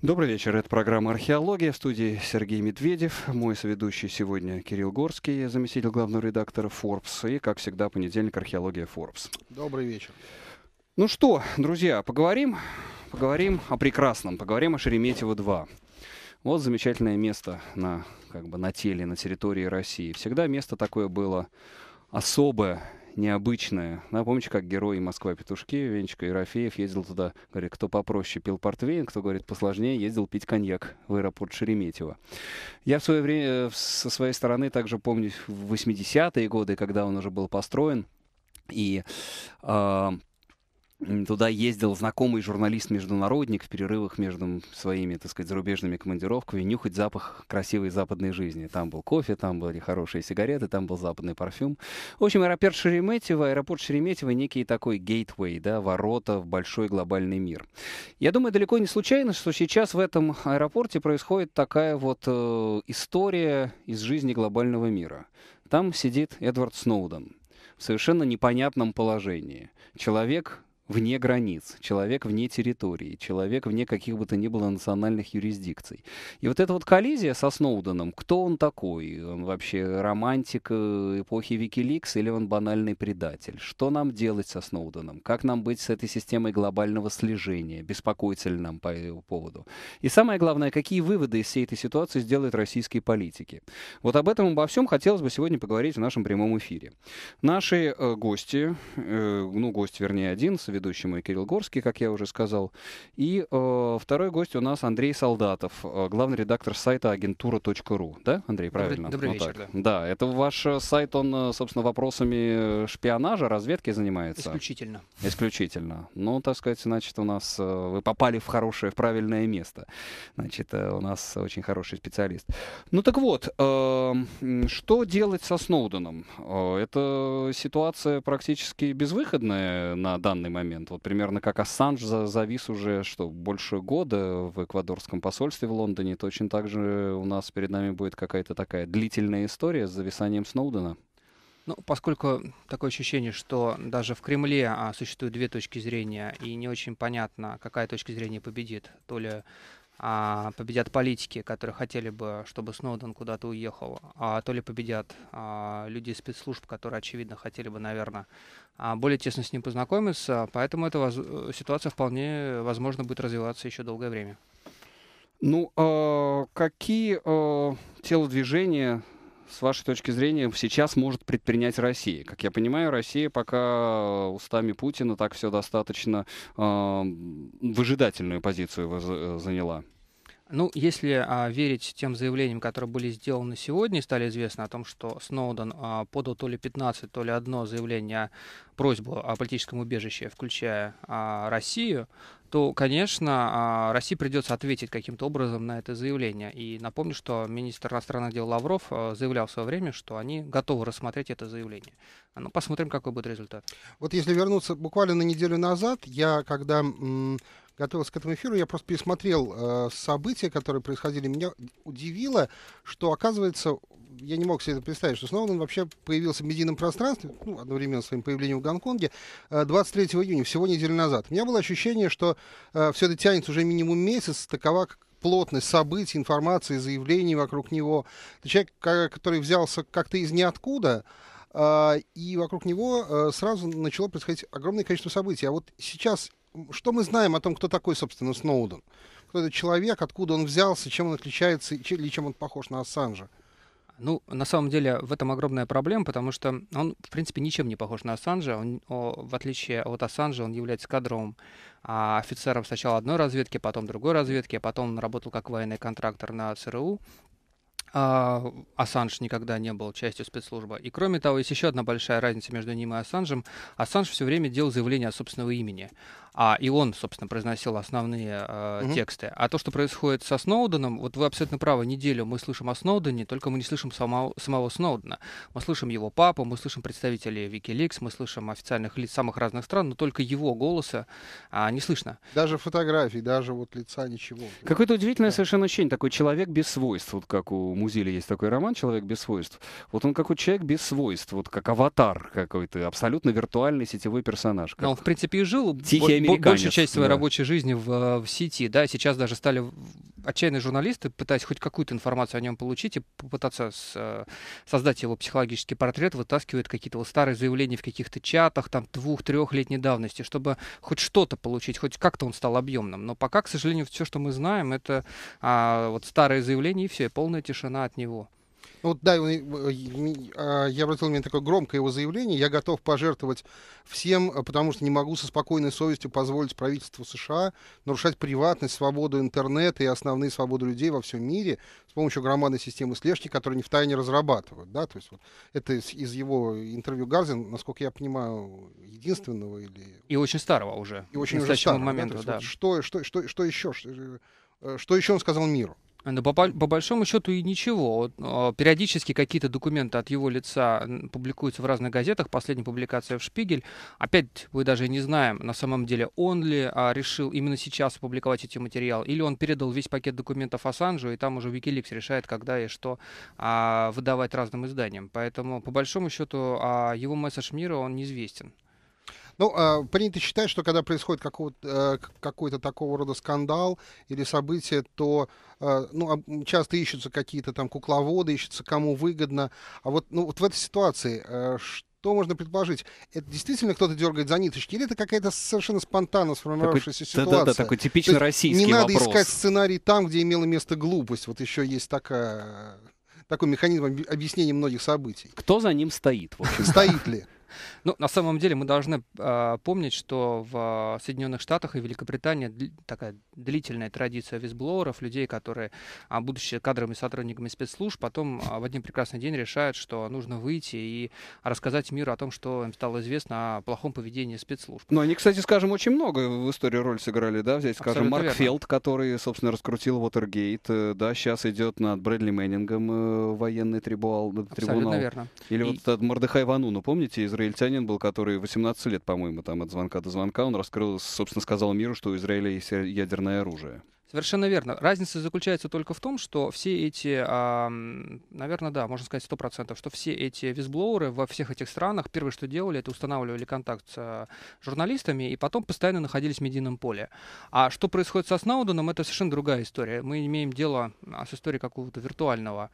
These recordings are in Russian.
Добрый вечер. Это программа «Археология». В студии Сергей Медведев. Мой соведущий сегодня Кирилл Горский, заместитель главного редактора Forbes. И, как всегда, понедельник «Археология Forbes». Добрый вечер. Ну что, друзья, поговорим, поговорим о прекрасном, поговорим о Шереметьево-2. Вот замечательное место на, как бы, на теле, на территории России. Всегда место такое было особое, необычное. Да, помните, как герой Москва-петушки, Венчика Ерофеев ездил туда, говорит, кто попроще пил портвейн, кто, говорит, посложнее, ездил пить коньяк в аэропорт Шереметьево. Я в свое время э, со своей стороны также помню в 80-е годы, когда он уже был построен, и э, Туда ездил знакомый журналист-международник в перерывах между своими, так сказать, зарубежными командировками нюхать запах красивой западной жизни. Там был кофе, там были хорошие сигареты, там был западный парфюм. В общем, аэропорт Шереметьево, аэропорт Шереметьево некий такой гейтвей, да, ворота в большой глобальный мир. Я думаю, далеко не случайно, что сейчас в этом аэропорте происходит такая вот э, история из жизни глобального мира. Там сидит Эдвард Сноуден в совершенно непонятном положении. Человек, вне границ, человек вне территории, человек вне каких бы то ни было национальных юрисдикций. И вот эта вот коллизия со Сноуденом, кто он такой? Он вообще романтик э, эпохи Викиликс или он банальный предатель? Что нам делать со Сноуденом? Как нам быть с этой системой глобального слежения? Беспокоится ли нам по его поводу? И самое главное, какие выводы из всей этой ситуации сделают российские политики? Вот об этом обо всем хотелось бы сегодня поговорить в нашем прямом эфире. Наши э, гости, э, ну, гость, вернее, один, ведущий мой Кирилл Горский, как я уже сказал. И э, второй гость у нас Андрей Солдатов, э, главный редактор сайта агентура.ру. Да, Андрей, правильно? Добрый, добрый ну, вечер, так. да. Да, это ваш э, сайт, он, э, собственно, вопросами шпионажа, разведки занимается? Исключительно. Исключительно. Ну, так сказать, значит, у нас вы попали в хорошее, в правильное место. Значит, у нас очень хороший специалист. Ну, так вот, э, что делать со Сноуденом? Это ситуация практически безвыходная на данный момент момент. Вот примерно как Ассанж завис уже, что, больше года в эквадорском посольстве в Лондоне. Точно так же у нас перед нами будет какая-то такая длительная история с зависанием Сноудена. Ну, поскольку такое ощущение, что даже в Кремле а, существуют две точки зрения, и не очень понятно, какая точка зрения победит, то ли а, победят политики, которые хотели бы, чтобы Сноуден куда-то уехал, а то ли победят а, люди из спецслужб, которые, очевидно, хотели бы, наверное, а, более тесно с ним познакомиться. Поэтому эта воз... ситуация вполне возможно будет развиваться еще долгое время. Ну, э, какие э, телодвижения с вашей точки зрения, сейчас может предпринять Россия? Как я понимаю, Россия пока устами Путина так все достаточно э, выжидательную позицию заняла. Ну, если а, верить тем заявлениям, которые были сделаны сегодня, стали известны о том, что Сноуден а, подал то ли 15, то ли одно заявление, просьбу о политическом убежище, включая а, Россию, то, конечно, а, России придется ответить каким-то образом на это заявление. И напомню, что министр иностранных дел Лавров а, заявлял в свое время, что они готовы рассмотреть это заявление. Ну, посмотрим, какой будет результат. Вот если вернуться буквально на неделю назад, я когда готовился к этому эфиру, я просто пересмотрел э, события, которые происходили. Меня удивило, что, оказывается, я не мог себе это представить, что Сноуден вообще появился в медийном пространстве, ну, одновременно с своим появлением в Гонконге, 23 э, июня, всего неделю назад. У меня было ощущение, что э, все это тянется уже минимум месяц, такова плотность событий, информации, заявлений вокруг него. Это человек, который взялся как-то из ниоткуда, э, и вокруг него э, сразу начало происходить огромное количество событий. А вот сейчас что мы знаем о том, кто такой, собственно, Сноуден? Кто этот человек, откуда он взялся, чем он отличается или чем он похож на Ассанжа? Ну, на самом деле, в этом огромная проблема, потому что он, в принципе, ничем не похож на Ассанжа. Он, о, в отличие от Ассанжа, он является кадровым а, офицером сначала одной разведки, потом другой разведки, а потом он работал как военный контрактор на ЦРУ. А, Ассанж никогда не был частью спецслужбы. И кроме того, есть еще одна большая разница между ним и Ассанжем. Ассанж все время делал заявление о собственного имени. А, и он, собственно, произносил основные э, угу. тексты. А то, что происходит со Сноуденом, вот вы абсолютно правы, неделю мы слышим о Сноудене, только мы не слышим самого, самого Сноудена. Мы слышим его папу, мы слышим представителей Wikileaks, мы слышим официальных лиц самых разных стран, но только его голоса а, не слышно. Даже фотографий, даже вот лица ничего. Какое-то удивительное да. совершенно ощущение, такой человек без свойств, вот как у Музиля есть такой роман «Человек без свойств». Вот он какой человек без свойств, вот как аватар какой-то, абсолютно виртуальный сетевой персонаж. Как... Но он, в принципе, и жил Тихий большую часть своей да. рабочей жизни в, в сети, да, сейчас даже стали отчаянные журналисты, пытаясь хоть какую-то информацию о нем получить и попытаться с, э, создать его психологический портрет, вытаскивают какие-то вот старые заявления в каких-то чатах, там, двух-трехлетней давности, чтобы хоть что-то получить, хоть как-то он стал объемным. Но пока, к сожалению, все, что мы знаем, это а, вот старые заявления и все, и полная тишина от него. Ну, вот, да, а, я обратил внимание такое громкое его заявление. Я готов пожертвовать всем, а, потому что не могу со спокойной совестью позволить правительству США нарушать приватность, свободу интернета и основные свободы людей во всем мире с помощью громадной системы слежки, которую они втайне разрабатывают. Да? То есть, вот, это из, из его интервью Гарзин, насколько я понимаю, единственного или... И очень старого уже. И очень уже старого, моменту, да? да. Вот, что, что, что, что еще? Что, э, что еще он сказал миру? Ну, по, по большому счету и ничего. А, периодически какие-то документы от его лица публикуются в разных газетах. Последняя публикация в Шпигель. Опять мы даже не знаем, на самом деле, он ли а, решил именно сейчас опубликовать эти материалы, или он передал весь пакет документов Ассанжу, и там уже Wikileaks решает, когда и что а, выдавать разным изданиям. Поэтому, по большому счету, а, его месседж мира, он неизвестен. Ну, э, принято считать, что когда происходит э, какой-то такого рода скандал или событие, то э, ну, часто ищутся какие-то там кукловоды, ищутся кому выгодно. А вот, ну, вот в этой ситуации э, что можно предположить? Это действительно кто-то дергает за ниточки, или это какая-то совершенно спонтанно сформировавшаяся такой, ситуация? Да-да-да, такой типично российский Не надо вопрос. искать сценарий там, где имела место глупость. Вот еще есть такая такой механизм объяснения многих событий. Кто за ним стоит? Стоит ли? Ну, на самом деле мы должны э, помнить, что в Соединенных Штатах и Великобритании такая длительная традиция визблоуров, людей, которые, а, будучи кадровыми сотрудниками спецслужб, потом а, в один прекрасный день решают, что нужно выйти и рассказать миру о том, что им стало известно о плохом поведении спецслужб. Ну, они, кстати, скажем, очень много в истории роль сыграли, да, взять, скажем, Абсолютно Марк верно. Фелд, который, собственно, раскрутил Уотергейт, э, да, сейчас идет над Брэдли Мэннингом э, военный трибунал. Абсолютно верно. Или и... вот этот Мордыхай Вануну, помните, израильтянин был, который 18 лет, по-моему, там от звонка до звонка, он раскрыл, собственно, сказал миру, что у Израиля есть ядерное оружие. Совершенно верно. Разница заключается только в том, что все эти, а, наверное, да, можно сказать 100%, что все эти визблоуры во всех этих странах первое, что делали, это устанавливали контакт с а, журналистами и потом постоянно находились в медийном поле. А что происходит со Сноуденом, это совершенно другая история. Мы имеем дело а, с историей какого-то виртуального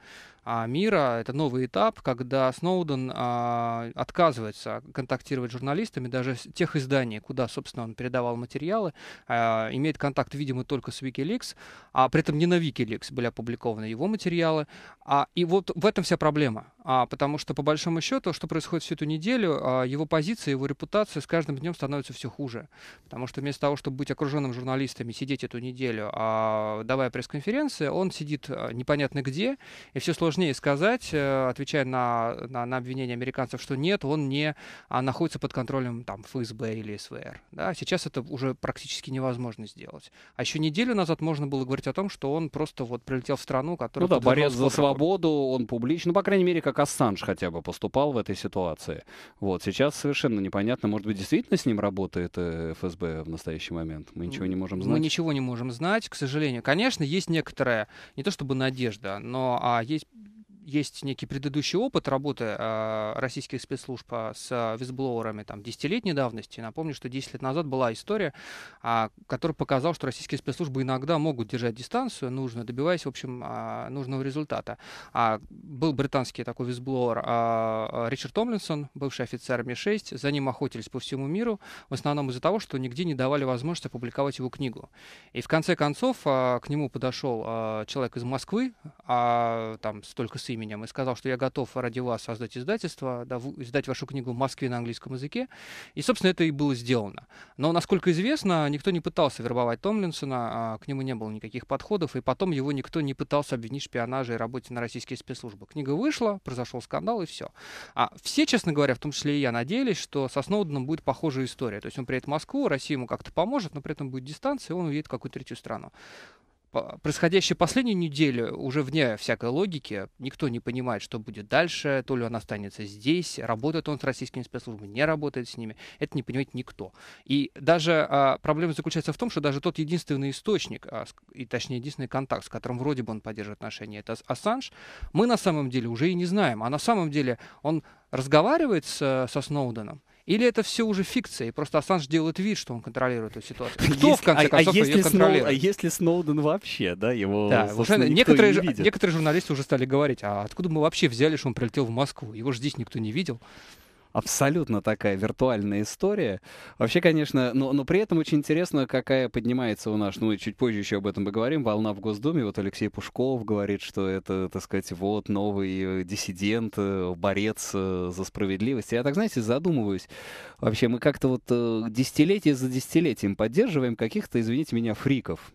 мира. Это новый этап, когда Сноуден а, отказывается контактировать с журналистами, даже тех изданий, куда, собственно, он передавал материалы, а, имеет контакт, видимо, только с Wiki Wikileaks, а при этом не на Wikileaks были опубликованы его материалы. А, и вот в этом вся проблема. А, потому что, по большому счету, что происходит всю эту неделю, а, его позиция, его репутация с каждым днем становится все хуже. Потому что вместо того, чтобы быть окруженным журналистами, сидеть эту неделю, а, давая пресс-конференции, он сидит а, непонятно где, и все сложнее сказать, а, отвечая на, на, на обвинения американцев, что нет, он не а, находится под контролем там, ФСБ или СВР. Да? Сейчас это уже практически невозможно сделать. А еще неделю назад можно было говорить о том, что он просто вот прилетел в страну, которая... Ну да, борец за свободу, он публично, ну, по крайней мере, как Ассанж хотя бы поступал в этой ситуации. Вот, сейчас совершенно непонятно, может быть, действительно с ним работает э, ФСБ в настоящий момент? Мы ничего не можем знать? Мы ничего не можем знать, к сожалению. Конечно, есть некоторая, не то чтобы надежда, но а, есть есть некий предыдущий опыт работы э, российских спецслужб а, с визблоурами там, десятилетней давности. Напомню, что 10 лет назад была история, которая показала, что российские спецслужбы иногда могут держать дистанцию нужно, добиваясь, в общем, нужного результата. А, был британский такой визблоуэр Ричард Томлинсон, бывший офицер Ми-6, за ним охотились по всему миру, в основном из-за того, что нигде не давали возможности опубликовать его книгу. И в конце концов к нему подошел человек из Москвы, там столько с именем и сказал, что я готов ради вас создать издательство, да, издать вашу книгу в Москве на английском языке. И, собственно, это и было сделано. Но, насколько известно, никто не пытался вербовать Томлинсона, а к нему не было никаких подходов, и потом его никто не пытался обвинить в шпионаже и работе на российские спецслужбы. Книга вышла, произошел скандал, и все. А все, честно говоря, в том числе и я, надеялись, что со Сноуденом будет похожая история. То есть он приедет в Москву, Россия ему как-то поможет, но при этом будет дистанция, и он уедет в какую-то третью страну происходящее последнюю неделю уже вне всякой логики, никто не понимает, что будет дальше, то ли он останется здесь, работает он с российскими спецслужбами, не работает с ними, это не понимает никто. И даже а, проблема заключается в том, что даже тот единственный источник, а, и точнее единственный контакт, с которым вроде бы он поддерживает отношения, это Ассанж, мы на самом деле уже и не знаем, а на самом деле он разговаривает с, со Сноуденом, Или это все уже фикция, и просто Ассанж делает вид, что он контролирует эту ситуацию? Кто, Если- в конце а- а концов, ее если Сноу- контролирует? А если Сноуден вообще, да, его Да, уже некоторые, не некоторые журналисты уже стали говорить, а откуда мы вообще взяли, что он прилетел в Москву? Его же здесь никто не видел. Абсолютно такая виртуальная история. Вообще, конечно, но, но при этом очень интересно, какая поднимается у нас, ну и чуть позже еще об этом поговорим, волна в Госдуме. Вот Алексей Пушков говорит, что это, так сказать, вот новый э, диссидент, э, борец э, за справедливость. Я так, знаете, задумываюсь. Вообще, мы как-то вот десятилетие за десятилетием поддерживаем каких-то, извините меня, фриков.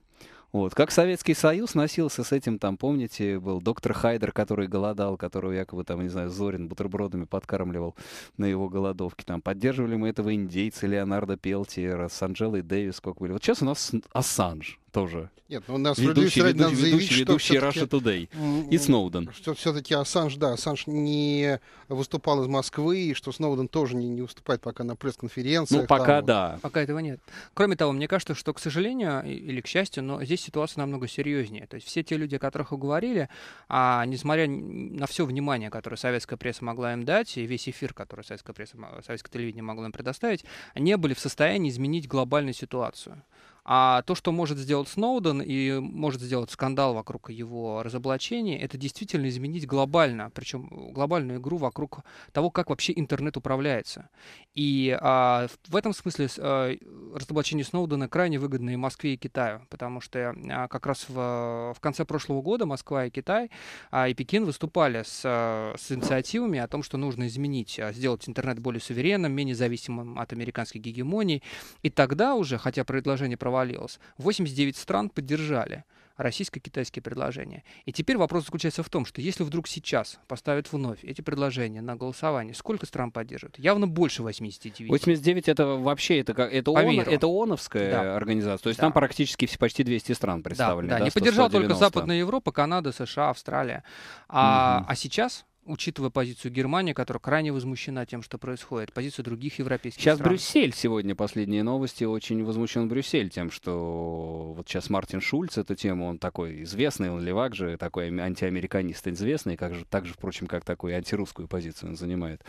Вот. Как Советский Союз носился с этим, там, помните, был доктор Хайдер, который голодал, которого якобы, там, не знаю, Зорин бутербродами подкармливал на его голодовке. Там, поддерживали мы этого индейца Леонардо Пелтиера с Анджелой Дэвис, сколько были. Вот сейчас у нас Ассанж тоже. Нет, ну, у нас Ведущий, надо ведущий, заявить, ведущий, что ведущий Russia Today. И Сноуден. Что все-таки Ассанж, да, Ассанж не выступал из Москвы, и что Сноуден тоже не, не выступает пока на пресс-конференциях. Ну, пока там. да. Пока этого нет. Кроме того, мне кажется, что, к сожалению, или к счастью, но здесь ситуация намного серьезнее. То есть все те люди, о которых вы говорили, а, несмотря на все внимание, которое советская пресса могла им дать, и весь эфир, который советская пресса, советское телевидение могло им предоставить, не были в состоянии изменить глобальную ситуацию. А то, что может сделать Сноуден и может сделать скандал вокруг его разоблачения, это действительно изменить глобально, причем глобальную игру вокруг того, как вообще интернет управляется. И а, в- этом смысле а, разоблачение Сноудена крайне выгодно и Москве, и Китаю, потому что а, как раз в, в конце прошлого года Москва и Китай а, и Пекин выступали с, а, с инициативами о том, что нужно изменить, а, сделать интернет более суверенным, менее зависимым от американской гегемонии. И тогда уже, хотя предложение провалилось, 89 стран поддержали российско-китайские предложения. И теперь вопрос заключается в том, что если вдруг сейчас поставят вновь эти предложения на голосование, сколько стран поддержит? Явно больше 89. 89 это вообще это, это, По ООН, миру. это ООНовская Да. организация. То есть Да. там практически почти 200 стран представлены. да, да, не 100, поддержала только 190. Западная Европа, Канада, США, Австралия. А, Мгм. а сейчас, учитывая позицию Германии, которая крайне возмущена тем, что происходит, позицию других европейских Сейчас стран. Брюссель сегодня, последние новости, очень возмущен Брюссель тем, что вот сейчас Мартин Шульц эту тему, он такой известный, он левак же, такой антиамериканист известный, как же, так же, впрочем, как такую антирусскую позицию он занимает.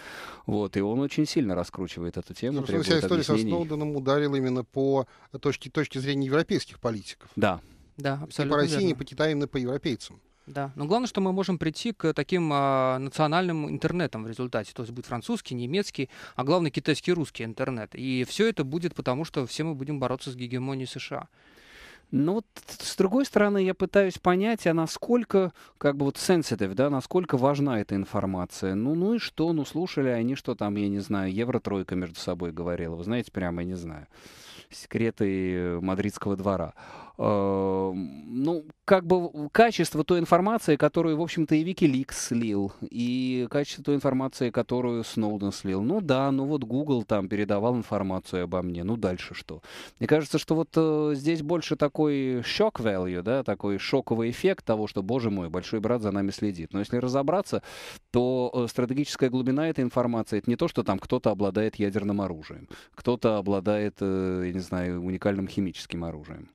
Вот, и он очень сильно раскручивает эту тему, Собственно, вся история со объяснений. Сноуденом ударила именно по точке, точке зрения европейских политиков. Да, Да, И абсолютно по России, верно. и по Китаю, именно по европейцам. Да, но главное, что мы можем прийти к таким а, национальным интернетам в результате. То есть будет французский, немецкий, а главное китайский, русский интернет. И все это будет потому, что все мы будем бороться с гегемонией США. Ну вот с другой стороны, я пытаюсь понять, а насколько, как бы вот sensitive, да, насколько важна эта информация. Ну, ну и что, ну слушали они, что там, я не знаю, Евро-тройка между собой говорила. Вы знаете, прямо, я не знаю, секреты э, мадридского двора. Э, Ну, как бы качество той информации, которую, в общем-то, и Wikileaks слил, и качество той информации, которую Сноуден слил. Ну да, ну вот Google там передавал информацию обо мне, ну дальше что? Мне кажется, что вот э, здесь больше такой шок value, да, такой шоковый эффект того, что, боже мой, большой брат за нами следит. Но если разобраться, то э, стратегическая глубина этой информации это не то, что там кто-то обладает ядерным оружием, кто-то обладает, э, я не знаю, уникальным химическим оружием.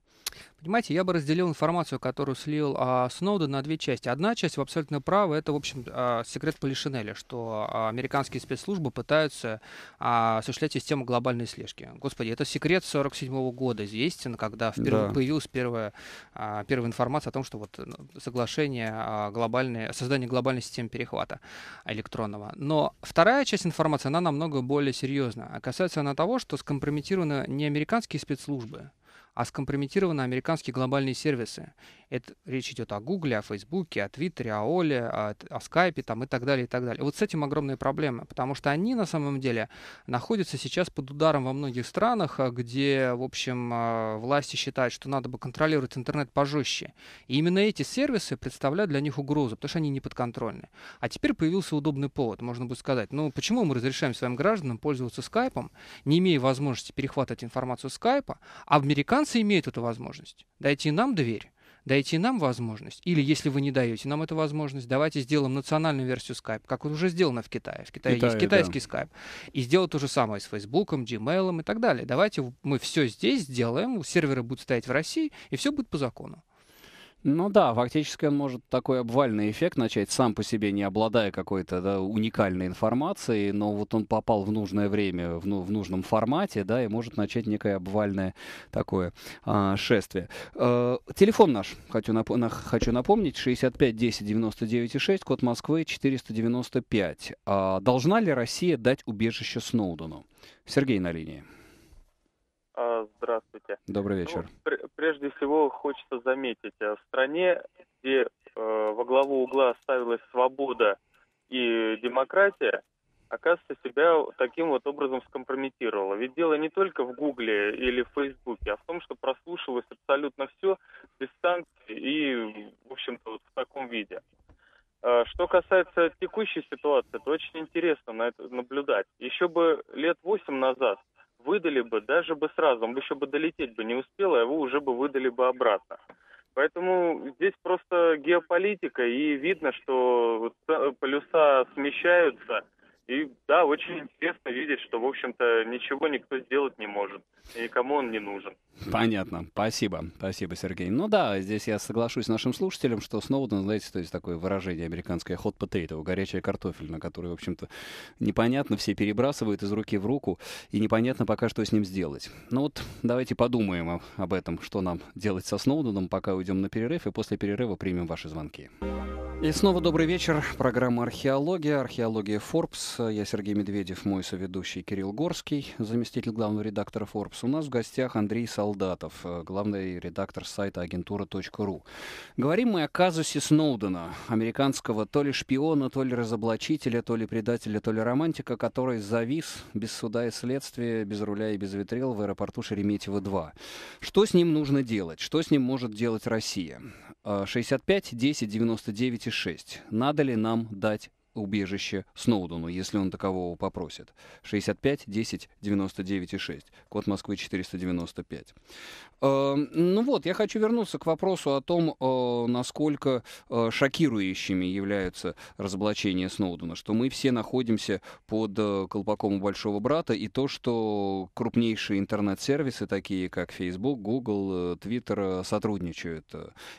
Понимаете, я бы разделил информацию, которую слил а, Сноуден, на две части. Одна часть, вы абсолютно правы, это, в общем, а, секрет Полишинеля, что а, американские спецслужбы пытаются а, осуществлять систему глобальной слежки. Господи, это секрет 47 года известен, когда впервые Да. появилась первая, а, первая информация о том, что вот ну, соглашение о глобальной, о создании глобальной системы перехвата электронного. Но вторая часть информации, она намного более серьезна. А касается она того, что скомпрометированы не американские спецслужбы, а скомпрометированы американские глобальные сервисы. Это речь идет о Гугле, о Фейсбуке, о Твиттере, о Оле, о, о Скайпе там, и так далее, и так далее. Вот с этим огромные проблемы, потому что они на самом деле находятся сейчас под ударом во многих странах, а, где, в общем, а, власти считают, что надо бы контролировать интернет пожестче. И именно эти сервисы представляют для них угрозу, потому что они не подконтрольны. А теперь появился удобный повод, можно будет сказать, ну почему мы разрешаем своим гражданам пользоваться скайпом, не имея возможности перехватывать информацию скайпа, а американцы имеют эту возможность. Дайте нам дверь. Дайте нам возможность. Или, если вы не даете нам эту возможность, давайте сделаем национальную версию Skype, как уже сделано в Китае. В Китае Китае, есть китайский Skype. И сделать то же самое с Фейсбуком, Gmail и так далее. Давайте мы все здесь сделаем, серверы будут стоять в России, и все будет по закону. Ну да, фактически он может такой обвальный эффект начать, сам по себе не обладая какой-то да, уникальной информацией, но вот он попал в нужное время, в, ну, в нужном формате, да, и может начать некое обвальное такое а, шествие. А, телефон наш, хочу, нап на, хочу напомнить, 65 10 99 6, код Москвы 495. А, должна ли Россия дать убежище Сноудену? Сергей на линии. Здравствуйте. Добрый вечер. Ну, пр- прежде всего хочется заметить, э, в стране, где э, во главу угла ставилась свобода и демократия, оказывается, себя таким вот образом скомпрометировала. Ведь дело не только в Гугле или в Фейсбуке, а в том, что прослушивалось абсолютно все без санкций и, в общем-то, вот в таком виде. Э, что касается текущей ситуации, то очень интересно на это наблюдать. Еще бы лет восемь назад выдали бы даже бы сразу, он бы еще бы долететь бы не успел, а его уже бы выдали бы обратно. Поэтому здесь просто геополитика, и видно, что полюса смещаются, и да, очень интересно видеть, что, в общем-то, ничего никто сделать не может, и никому он не нужен. Понятно. Спасибо. Спасибо, Сергей. Ну да, здесь я соглашусь с нашим слушателем, что Сноуден, знаете, то есть такое выражение американское hot potato, горячая картофель, на которую, в общем-то, непонятно, все перебрасывают из руки в руку, и непонятно пока, что с ним сделать. Ну вот, давайте подумаем об этом, что нам делать со Сноуденом, пока уйдем на перерыв, и после перерыва примем ваши звонки. И снова добрый вечер. Программа «Археология», «Археология Forbes». Я Сергей Медведев, мой соведущий Кирилл Горский, заместитель главного редактора Forbes. У нас в гостях Андрей Солдатов, главный редактор сайта агентура.ру. Говорим мы о казусе Сноудена, американского то ли шпиона, то ли разоблачителя, то ли предателя, то ли романтика, который завис без суда и следствия, без руля и без ветрил в аэропорту Шереметьево-2. Что с ним нужно делать? Что с ним может делать Россия? 65 10 99 6. Надо ли нам дать убежище Сноудену, если он такового попросит. 65 10 99 6. Код Москвы 495. Э, ну вот, я хочу вернуться к вопросу о том, э, насколько э, шокирующими являются разоблачения Сноудена, что мы все находимся под э, колпаком у большого брата, и то, что крупнейшие интернет-сервисы, такие как Facebook, Google, э, Twitter, сотрудничают.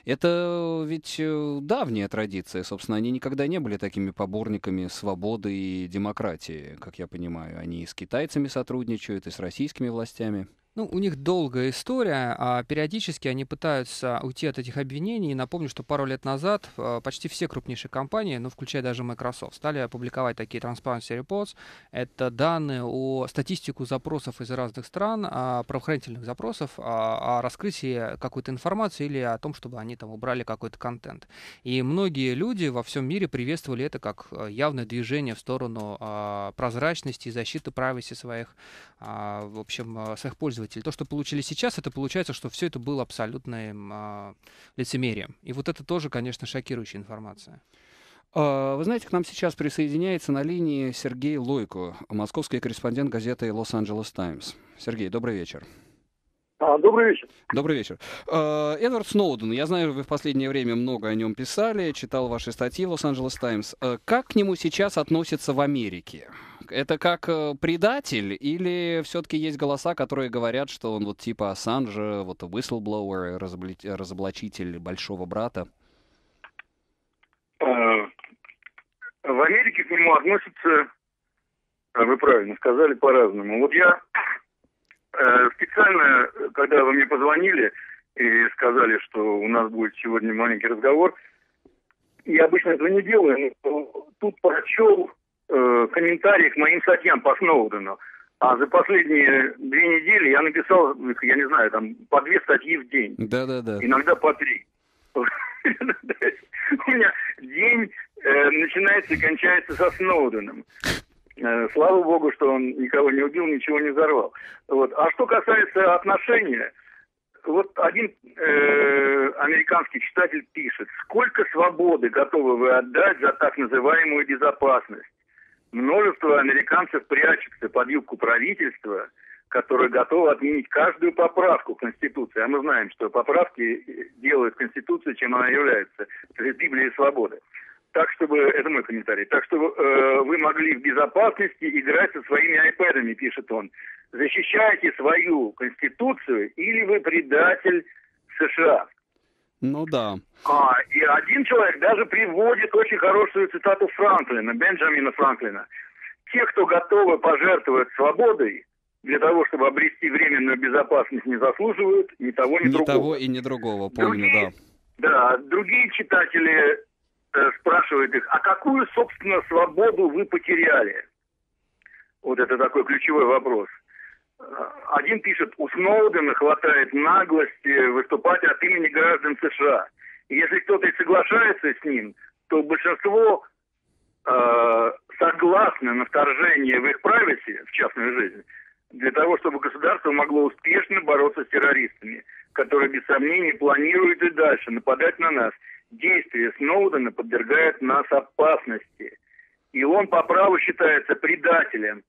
Это ведь э, давняя традиция, собственно, они никогда не были такими поборниками поборниками свободы и демократии, как я понимаю. Они и с китайцами сотрудничают, и с российскими властями. Ну, у них долгая история, а периодически они пытаются уйти от этих обвинений. И напомню, что пару лет назад а, почти все крупнейшие компании, ну, включая даже Microsoft, стали опубликовать такие Transparency Reports. Это данные о статистику запросов из разных стран, о правоохранительных запросов, о, о раскрытии какой-то информации или о том, чтобы они там убрали какой-то контент. И многие люди во всем мире приветствовали это как а, явное движение в сторону а, прозрачности и защиты privacy своих, а, в общем, а, своих пользователей пользователей. То, что получили сейчас, это получается, что все это было абсолютным э, лицемерием. И вот это тоже, конечно, шокирующая информация. А, вы знаете, к нам сейчас присоединяется на линии Сергей Лойко, московский корреспондент газеты «Лос-Анджелес Таймс». Сергей, добрый вечер. А, добрый вечер. Добрый вечер. А, Эдвард Сноуден, я знаю, вы в последнее время много о нем писали, читал ваши статьи в Лос-Анджелес Таймс. Как к нему сейчас относятся в Америке? Это как э, предатель или все-таки есть голоса, которые говорят, что он вот типа Ассанжа, вот whistleblower, разоблачитель большого брата? В Америке к нему относятся, а вы правильно сказали, по-разному. Вот я э, специально, когда вы мне позвонили и сказали, что у нас будет сегодня маленький разговор, я обычно этого не делаю, но тут прочел э, комментарии к моим статьям по Сноудену. А за последние две недели я написал, я не знаю, там по две статьи в день. Да-да-да. Иногда по три. У меня день э, начинается и кончается со Сноуденом. Э, слава богу, что он никого не убил, ничего не взорвал. Вот. А что касается отношения, вот один э, американский читатель пишет, сколько свободы готовы вы отдать за так называемую безопасность? Множество американцев прячется под юбку правительства, которое готово отменить каждую поправку Конституции. А мы знаем, что поправки делают Конституцию, чем она является. То есть Библия свободы. Так, чтобы, это мой комментарий, так, чтобы э, вы могли в безопасности играть со своими айпэдами, пишет он. Защищайте свою Конституцию или вы предатель США. Ну да. А, и один человек даже приводит очень хорошую цитату Франклина, Бенджамина Франклина. Те, кто готовы пожертвовать свободой для того, чтобы обрести временную безопасность, не заслуживают ни того, ни, Ни другого. того и ни другого, помню, Другие- да. Да, другие читатели э, спрашивают их, а какую, собственно, свободу вы потеряли? Вот это такой ключевой вопрос. Один пишет, у Сноудена хватает наглости выступать от имени граждан США. Если кто-то и соглашается с ним, то большинство э, согласны на вторжение в их прависи, в частную жизнь, для того, чтобы государство могло успешно бороться с террористами, которые, без сомнений, планируют и дальше нападать на нас. Действия Сноудена подвергают нас опасности. И он по праву считается предателем,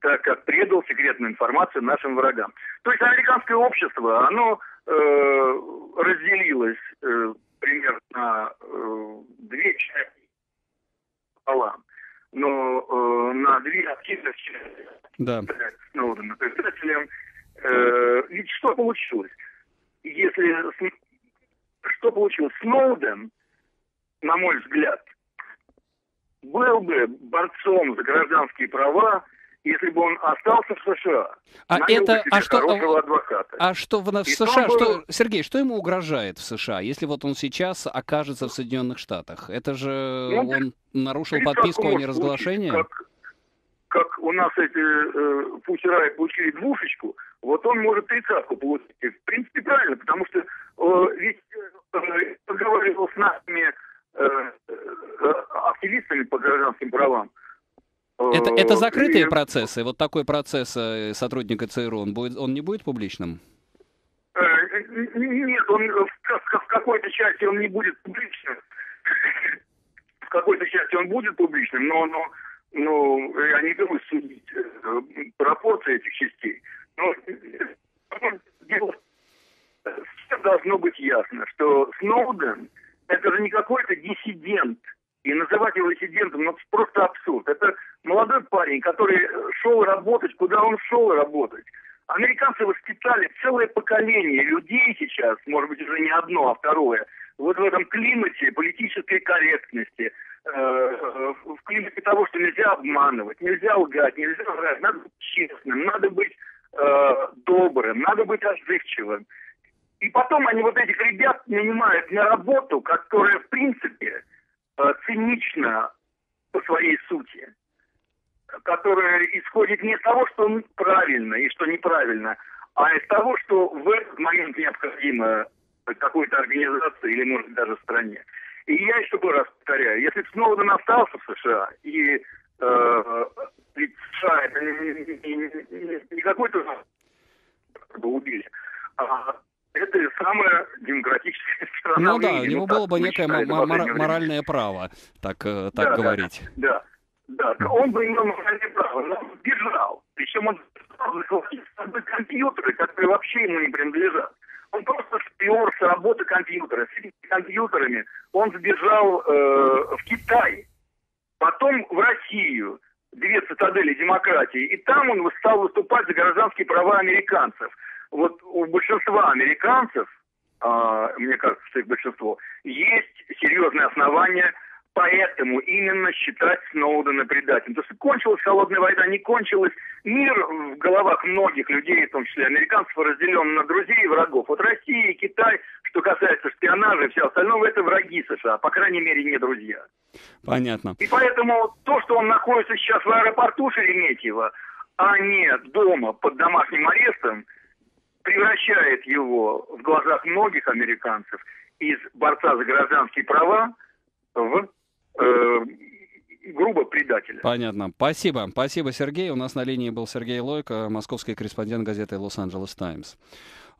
так как предал секретную информацию нашим врагам. То есть американское общество, оно э, разделилось э, примерно на э, две части пополам. Но э, на две активных части Да. Сноудена предателем. Э, ведь что получилось? Если что получилось? Сноуден, на мой взгляд, был бы борцом за гражданские права, если бы он остался в США. А это, а что, адвоката. а что в, в США, что, Сергей, что ему угрожает в США, если вот он сейчас окажется в Соединенных Штатах? Это же Ну, он нарушил подписку о неразглашении? случае, Как, как у нас эти э, пусера получили двушечку, вот он может тридцатку получить. В принципе, правильно, потому что ведь э, э, разговаривал с нашими э, э, активистами по гражданским правам. Э, Это, это закрытые и- процессы? Вот такой процесс э, сотрудника ЦРУ, он, будет, он не будет публичным? Э, Нет, он в, какой-то части он не будет публичным. В какой-то части он будет публичным, но, но, но я не берусь судить э, пропорции этих частей. Но э, дело всем должно быть ясно, что Сноуден это же не какой-то диссидент. И называть его диссидентом, ну, просто абсурд. Это молодой парень, который шел работать, куда он шел работать. Американцы воспитали целое поколение людей сейчас, может быть, уже не одно, а второе, вот в этом климате политической корректности, э, в климате того, что нельзя обманывать, нельзя лгать, нельзя врать, надо быть честным, надо быть э, добрым, надо быть отзывчивым. И потом они вот этих ребят нанимают на работу, которая, в принципе, э, цинична по своей сути которая исходит не из того, что правильно и что неправильно, а из того, что в этот момент необходимо какой-то организации или, может даже стране. И я еще раз повторяю, если бы Сноуден остался в США, и э, ведь США это не, не- не- не какой-то бы убили, а это самая демократическая страна Ну да, у него было бы некое моральное право так, э, Да, так да, говорить. Да, да, он бы имел моральное право, но он бежал. Причем он захватил с собой компьютеры, которые вообще ему не принадлежат. Он просто спер с работы компьютера. С этими компьютерами он сбежал э, в Китай, потом в Россию, две цитадели демократии, и там он стал выступать за гражданские права американцев. Вот у большинства американцев, а, мне кажется, что их большинство, есть серьезные основания поэтому именно считать Сноудена предателем. Потому что кончилась холодная война, не кончилась. Мир в головах многих людей, в том числе американцев, разделен на друзей и врагов. Вот Россия и Китай, что касается шпионажа и всего остального, это враги США, по крайней мере, не друзья. Понятно. И поэтому то, что он находится сейчас в аэропорту Шереметьево, а не дома под домашним арестом, превращает его в глазах многих американцев из борца за гражданские права в э, грубо предателя. Понятно. Спасибо. Спасибо, Сергей. У нас на линии был Сергей Лойко, московский корреспондент газеты «Лос-Анджелес Таймс».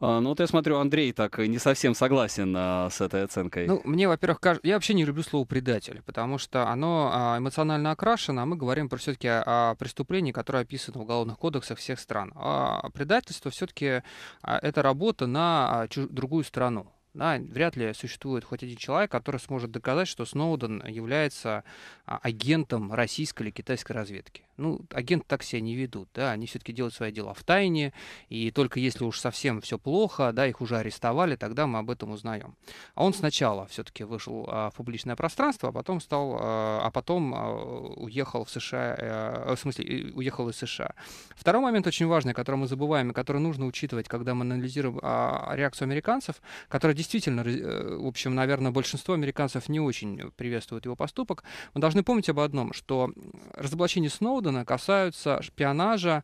А, Ну, вот я смотрю, Андрей так не совсем согласен а, с этой оценкой. Ну, мне, во-первых, кажется, я вообще не люблю слово предатель, потому что оно а, эмоционально окрашено, а мы говорим про все-таки о преступлении, которое описано в уголовных кодексах всех стран. А предательство все-таки это работа на а, чуж- другую страну. Да, вряд ли существует хоть один человек, который сможет доказать, что Сноуден является а, агентом российской или китайской разведки. Ну, агенты так себя не ведут, да, они все-таки делают свои дела в тайне, и только если уж совсем все плохо, да, их уже арестовали, тогда мы об этом узнаем. А он сначала все-таки вышел а, в публичное пространство, а потом стал, а, а потом а, уехал в США, а, в смысле, уехал из США. Второй момент очень важный, который мы забываем, и который нужно учитывать, когда мы анализируем реакцию американцев, которая действительно, э, в общем, наверное, большинство американцев не очень приветствует его поступок. Мы должны помнить об одном, что разоблачение Сноуда Сноудена касаются шпионажа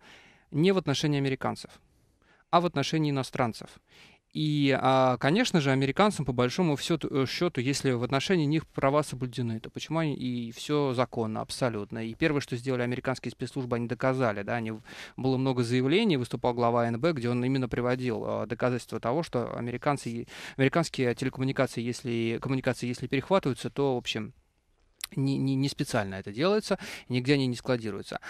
не в отношении американцев, а в отношении иностранцев. И, а, конечно же, американцам, по большому счету, если в отношении них права соблюдены, то почему они и все законно, абсолютно. И первое, что сделали американские спецслужбы, они доказали, да, они, было много заявлений, выступал глава НБ, где он именно приводил а, доказательства того, что американцы, американские телекоммуникации, если, коммуникации, если перехватываются, то, в общем, не, не, не специально это делается, нигде они не складируются.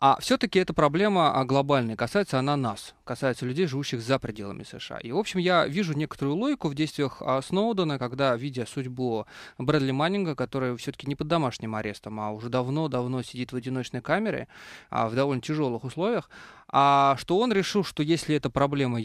А все-таки эта проблема а, глобальная, касается она нас, касается людей, живущих за пределами США. И, в общем, я вижу некоторую логику в действиях а, Сноудена, когда, видя судьбу Брэдли Маннинга, который все-таки не под домашним арестом, а уже давно-давно сидит в одиночной камере а, в довольно тяжелых условиях, а что он решил, что если эта проблема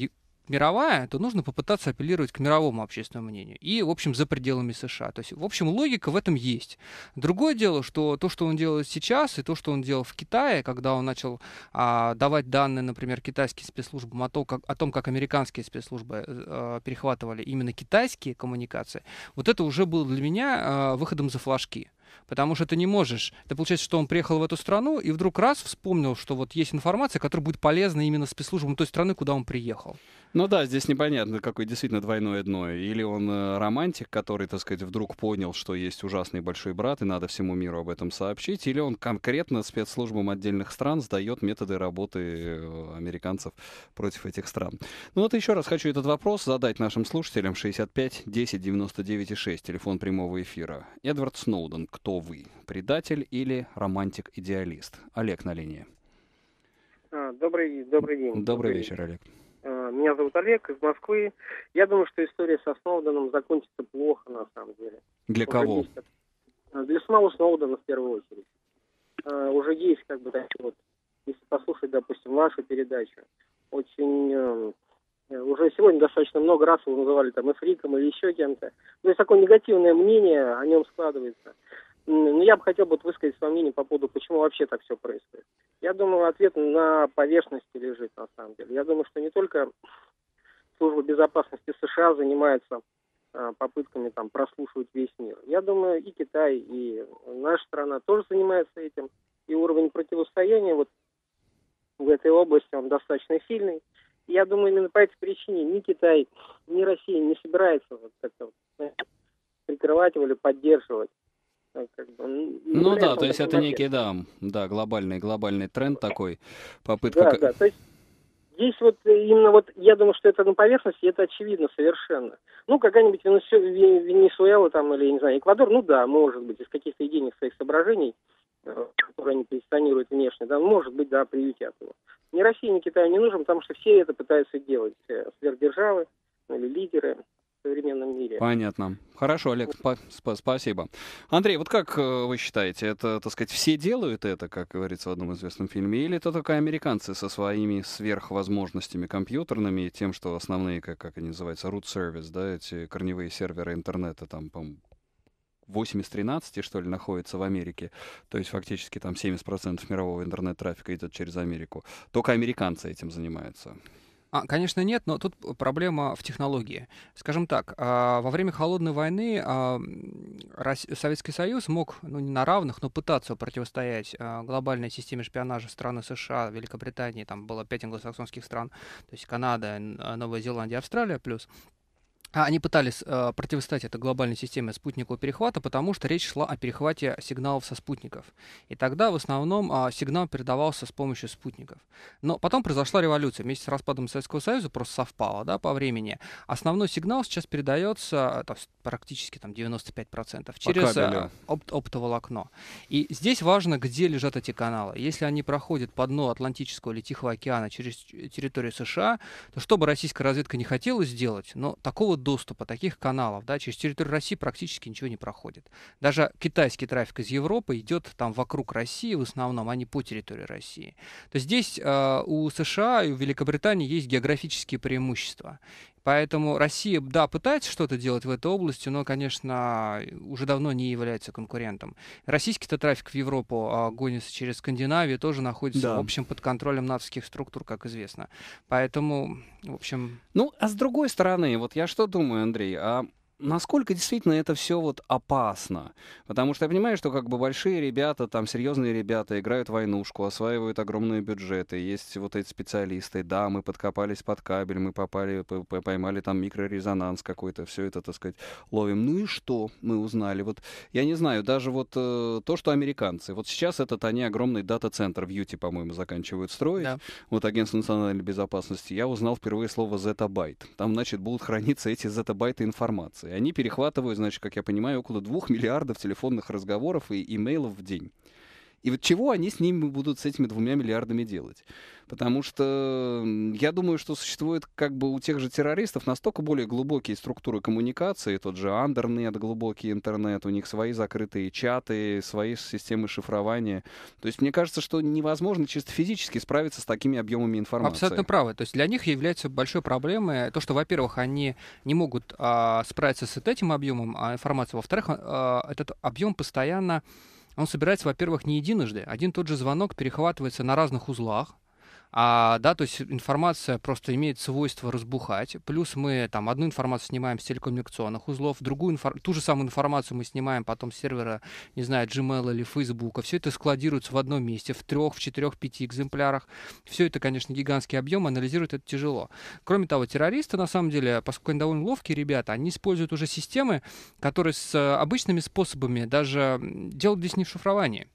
мировая, то нужно попытаться апеллировать к мировому общественному мнению. И, в общем, за пределами США. То есть, в общем, логика в этом есть. Другое дело, что то, что он делает сейчас, и то, что он делал в Китае, когда он начал а, давать данные, например, китайским спецслужбам о том, как, о том, как американские спецслужбы а, перехватывали именно китайские коммуникации, вот это уже было для меня а, выходом за флажки. Потому что ты не можешь. Это получается, что он приехал в эту страну и вдруг раз вспомнил, что вот есть информация, которая будет полезна именно спецслужбам той страны, куда он приехал. Ну да, здесь непонятно, какой действительно двойное дно. Или он э, романтик, который, так сказать, вдруг понял, что есть ужасный большой брат, и надо всему миру об этом сообщить, или он конкретно спецслужбам отдельных стран сдает методы работы э, американцев против этих стран. Ну вот еще раз хочу этот вопрос задать нашим слушателям. 65 10 99 6, телефон прямого эфира. Эдвард Сноуден, кто вы? Предатель или романтик-идеалист? Олег на линии. А, добрый, добрый день. Добрый, добрый вечер, Олег. А, меня зовут Олег из Москвы. Я думаю, что история со Сноуденом закончится плохо на самом деле. Для кого? Есть, а, для самого Сноудена в первую очередь. Уже есть как бы такие вот, если послушать, допустим, вашу передачу, очень uh, уже сегодня достаточно много раз его называли там эфриком или еще кем-то. То есть такое негативное мнение о нем складывается. Но я бы хотел бы высказать свое мнение по поводу, почему вообще так все происходит. Я думаю, ответ на поверхности лежит на самом деле. Я думаю, что не только служба безопасности США занимается а, попытками там прослушивать весь мир. Я думаю, и Китай, и наша страна тоже занимается этим. И уровень противостояния вот в этой области он достаточно сильный. Я думаю, именно по этой причине ни Китай, ни Россия не собирается вот как-то прикрывать его или поддерживать. Как бы, ну да, то есть это некий, да, да, глобальный, глобальный тренд такой, попытка... Да, да, то есть здесь вот именно вот, я думаю, что это на поверхности, это очевидно совершенно. Ну, какая-нибудь Венесуэла там или, не знаю, Эквадор, ну да, может быть, из каких-то идейных своих соображений, э, которые они позиционируют внешне, да, может быть, да, приютят его. Ни России, ни Китаю не нужен, потому что все это пытаются делать. Э, сверхдержавы или лидеры в современном мире. Понятно. Хорошо, Олег, спа- спа- спасибо. Андрей, вот как э, вы считаете, это, так сказать, все делают это, как говорится в одном известном фильме, или это только американцы со своими сверхвозможностями компьютерными, тем, что основные, как, как они называются, root service, да, эти корневые серверы интернета, там, по 8 из 13, что ли, находится в Америке, то есть фактически там 70% мирового интернет-трафика идет через Америку. Только американцы этим занимаются. А, конечно, нет, но тут проблема в технологии. Скажем так, а, во время холодной войны а, Советский Союз мог, ну не на равных, но пытаться противостоять глобальной системе шпионажа страны США, Великобритании, там было пять англосаксонских стран, то есть Канада, Новая Зеландия, Австралия плюс. А они пытались э, противостоять этой глобальной системе спутникового перехвата, потому что речь шла о перехвате сигналов со спутников. И тогда в основном э, сигнал передавался с помощью спутников. Но потом произошла революция. Вместе с распадом Советского Союза просто совпало да, по времени. Основной сигнал сейчас передается там, практически там, 95% через э, опт оптоволокно. И здесь важно, где лежат эти каналы. Если они проходят по дну Атлантического или Тихого океана через территорию США, то что бы российская разведка не хотела сделать, но такого доступа таких каналов, да, через территорию России практически ничего не проходит. Даже китайский трафик из Европы идет там вокруг России в основном, а не по территории России. То есть здесь э, у США и у Великобритании есть географические преимущества. Поэтому Россия, да, пытается что-то делать в этой области, но, конечно, уже давно не является конкурентом. Российский-то трафик в Европу а, гонится через Скандинавию, тоже находится, да. в общем, под контролем натовских структур, как известно. Поэтому, в общем... Ну, а с другой стороны, вот я что думаю, Андрей, а насколько действительно это все вот опасно. Потому что я понимаю, что как бы большие ребята, там серьезные ребята играют войнушку, осваивают огромные бюджеты, есть вот эти специалисты, да, мы подкопались под кабель, мы попали, поймали там микрорезонанс какой-то, все это, так сказать, ловим. Ну и что мы узнали? Вот я не знаю, даже вот э, то, что американцы, вот сейчас этот они огромный дата-центр в Юте, по-моему, заканчивают строить, да. вот Агентство национальной безопасности, я узнал впервые слово зетабайт. Там, значит, будут храниться эти зетабайты информации они перехватывают, значит, как я понимаю, около двух миллиардов телефонных разговоров и имейлов в день. И вот чего они с ними будут, с этими двумя миллиардами делать? Потому что я думаю, что существует как бы у тех же террористов настолько более глубокие структуры коммуникации, тот же Андернет, глубокий интернет, у них свои закрытые чаты, свои системы шифрования. То есть мне кажется, что невозможно чисто физически справиться с такими объемами информации. Абсолютно правы. То есть для них является большой проблемой то, что, во-первых, они не могут а, справиться с этим объемом а, информации, во-вторых, а, этот объем постоянно он собирается, во-первых, не единожды. Один тот же звонок перехватывается на разных узлах, а, да, то есть информация просто имеет свойство разбухать. Плюс мы там одну информацию снимаем с телекоммуникационных узлов, другую инфор... ту же самую информацию мы снимаем потом с сервера, не знаю, Gmail или Facebook. Все это складируется в одном месте, в трех, в четырех, пяти экземплярах. Все это, конечно, гигантский объем, анализировать это тяжело. Кроме того, террористы, на самом деле, поскольку они довольно ловкие ребята, они используют уже системы, которые с обычными способами даже делают здесь не в шифровании.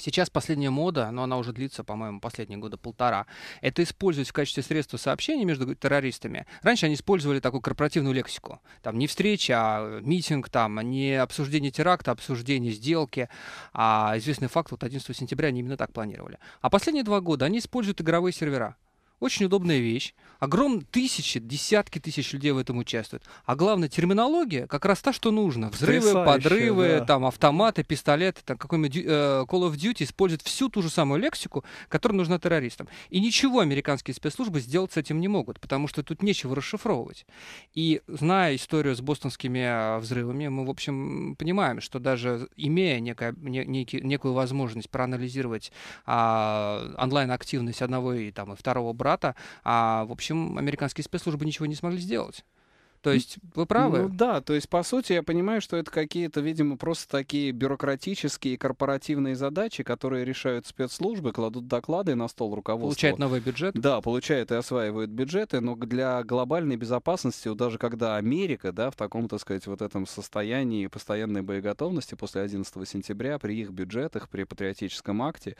Сейчас последняя мода, но она уже длится, по-моему, последние года полтора, это использовать в качестве средства сообщения между террористами. Раньше они использовали такую корпоративную лексику. Там не встреча, а митинг, там не обсуждение теракта, а обсуждение сделки. А известный факт, вот 11 сентября они именно так планировали. А последние два года они используют игровые сервера. Очень удобная вещь. Огромные тысячи, десятки тысяч людей в этом участвуют. А главное, терминология как раз та, что нужно. Взрывы, подрывы, да. там, автоматы, пистолеты, там, какой-нибудь э, Call of Duty использует всю ту же самую лексику, которая нужна террористам. И ничего американские спецслужбы сделать с этим не могут, потому что тут нечего расшифровывать. И зная историю с бостонскими э, взрывами, мы, в общем, понимаем, что даже имея некая, не, некий, некую возможность проанализировать а, онлайн-активность одного и, там, и второго брата, брата, а, в общем, американские спецслужбы ничего не смогли сделать. То есть вы правы? Ну да, то есть по сути я понимаю, что это какие-то, видимо, просто такие бюрократические корпоративные задачи, которые решают спецслужбы, кладут доклады на стол руководства. Получают новый бюджет? Да, получают и осваивают бюджеты, но для глобальной безопасности, даже когда Америка, да, в таком, так сказать, вот этом состоянии постоянной боеготовности после 11 сентября, при их бюджетах, при патриотическом акте,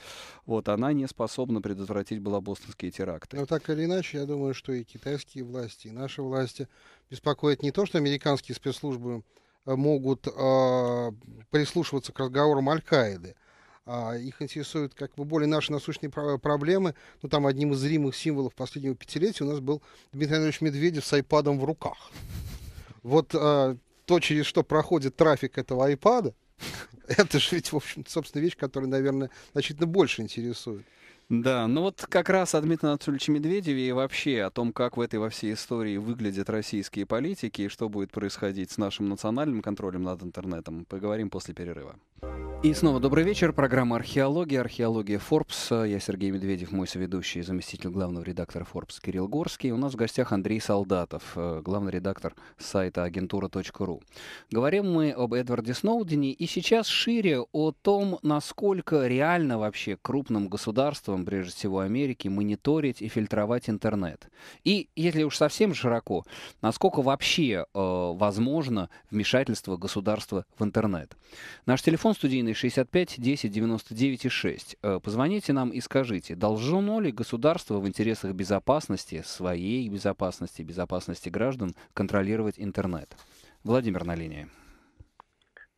вот, она не способна предотвратить была бостонские теракты. Но так или иначе, я думаю, что и китайские власти, и наши власти беспокоит не то, что американские спецслужбы э, могут э, прислушиваться к разговорам Аль-Каиды, а их интересуют как бы более наши насущные проблемы. Ну, там одним из зримых символов последнего пятилетия у нас был Дмитрий Анатольевич Медведев с айпадом в руках. Вот э, то, через что проходит трафик этого айпада, это же ведь, в общем собственно, вещь, которая, наверное, значительно больше интересует. Да, ну вот как раз о Дмитрии Анатольевиче Медведеве и вообще о том, как в этой во всей истории выглядят российские политики и что будет происходить с нашим национальным контролем над интернетом, поговорим после перерыва. И снова добрый вечер. Программа «Археология». Археология Forbes. Я Сергей Медведев, мой соведущий, заместитель главного редактора Forbes Кирилл Горский. У нас в гостях Андрей Солдатов, э, главный редактор сайта агентура.ру. Говорим мы об Эдварде Сноудене и сейчас шире о том, насколько реально вообще крупным государствам, прежде всего Америки, мониторить и фильтровать интернет. И, если уж совсем широко, насколько вообще э, возможно вмешательство государства в интернет. Наш телефон студийный телефонный 65 10 99 6. Позвоните нам и скажите, должно ли государство в интересах безопасности, своей безопасности, безопасности граждан, контролировать интернет? Владимир на линии.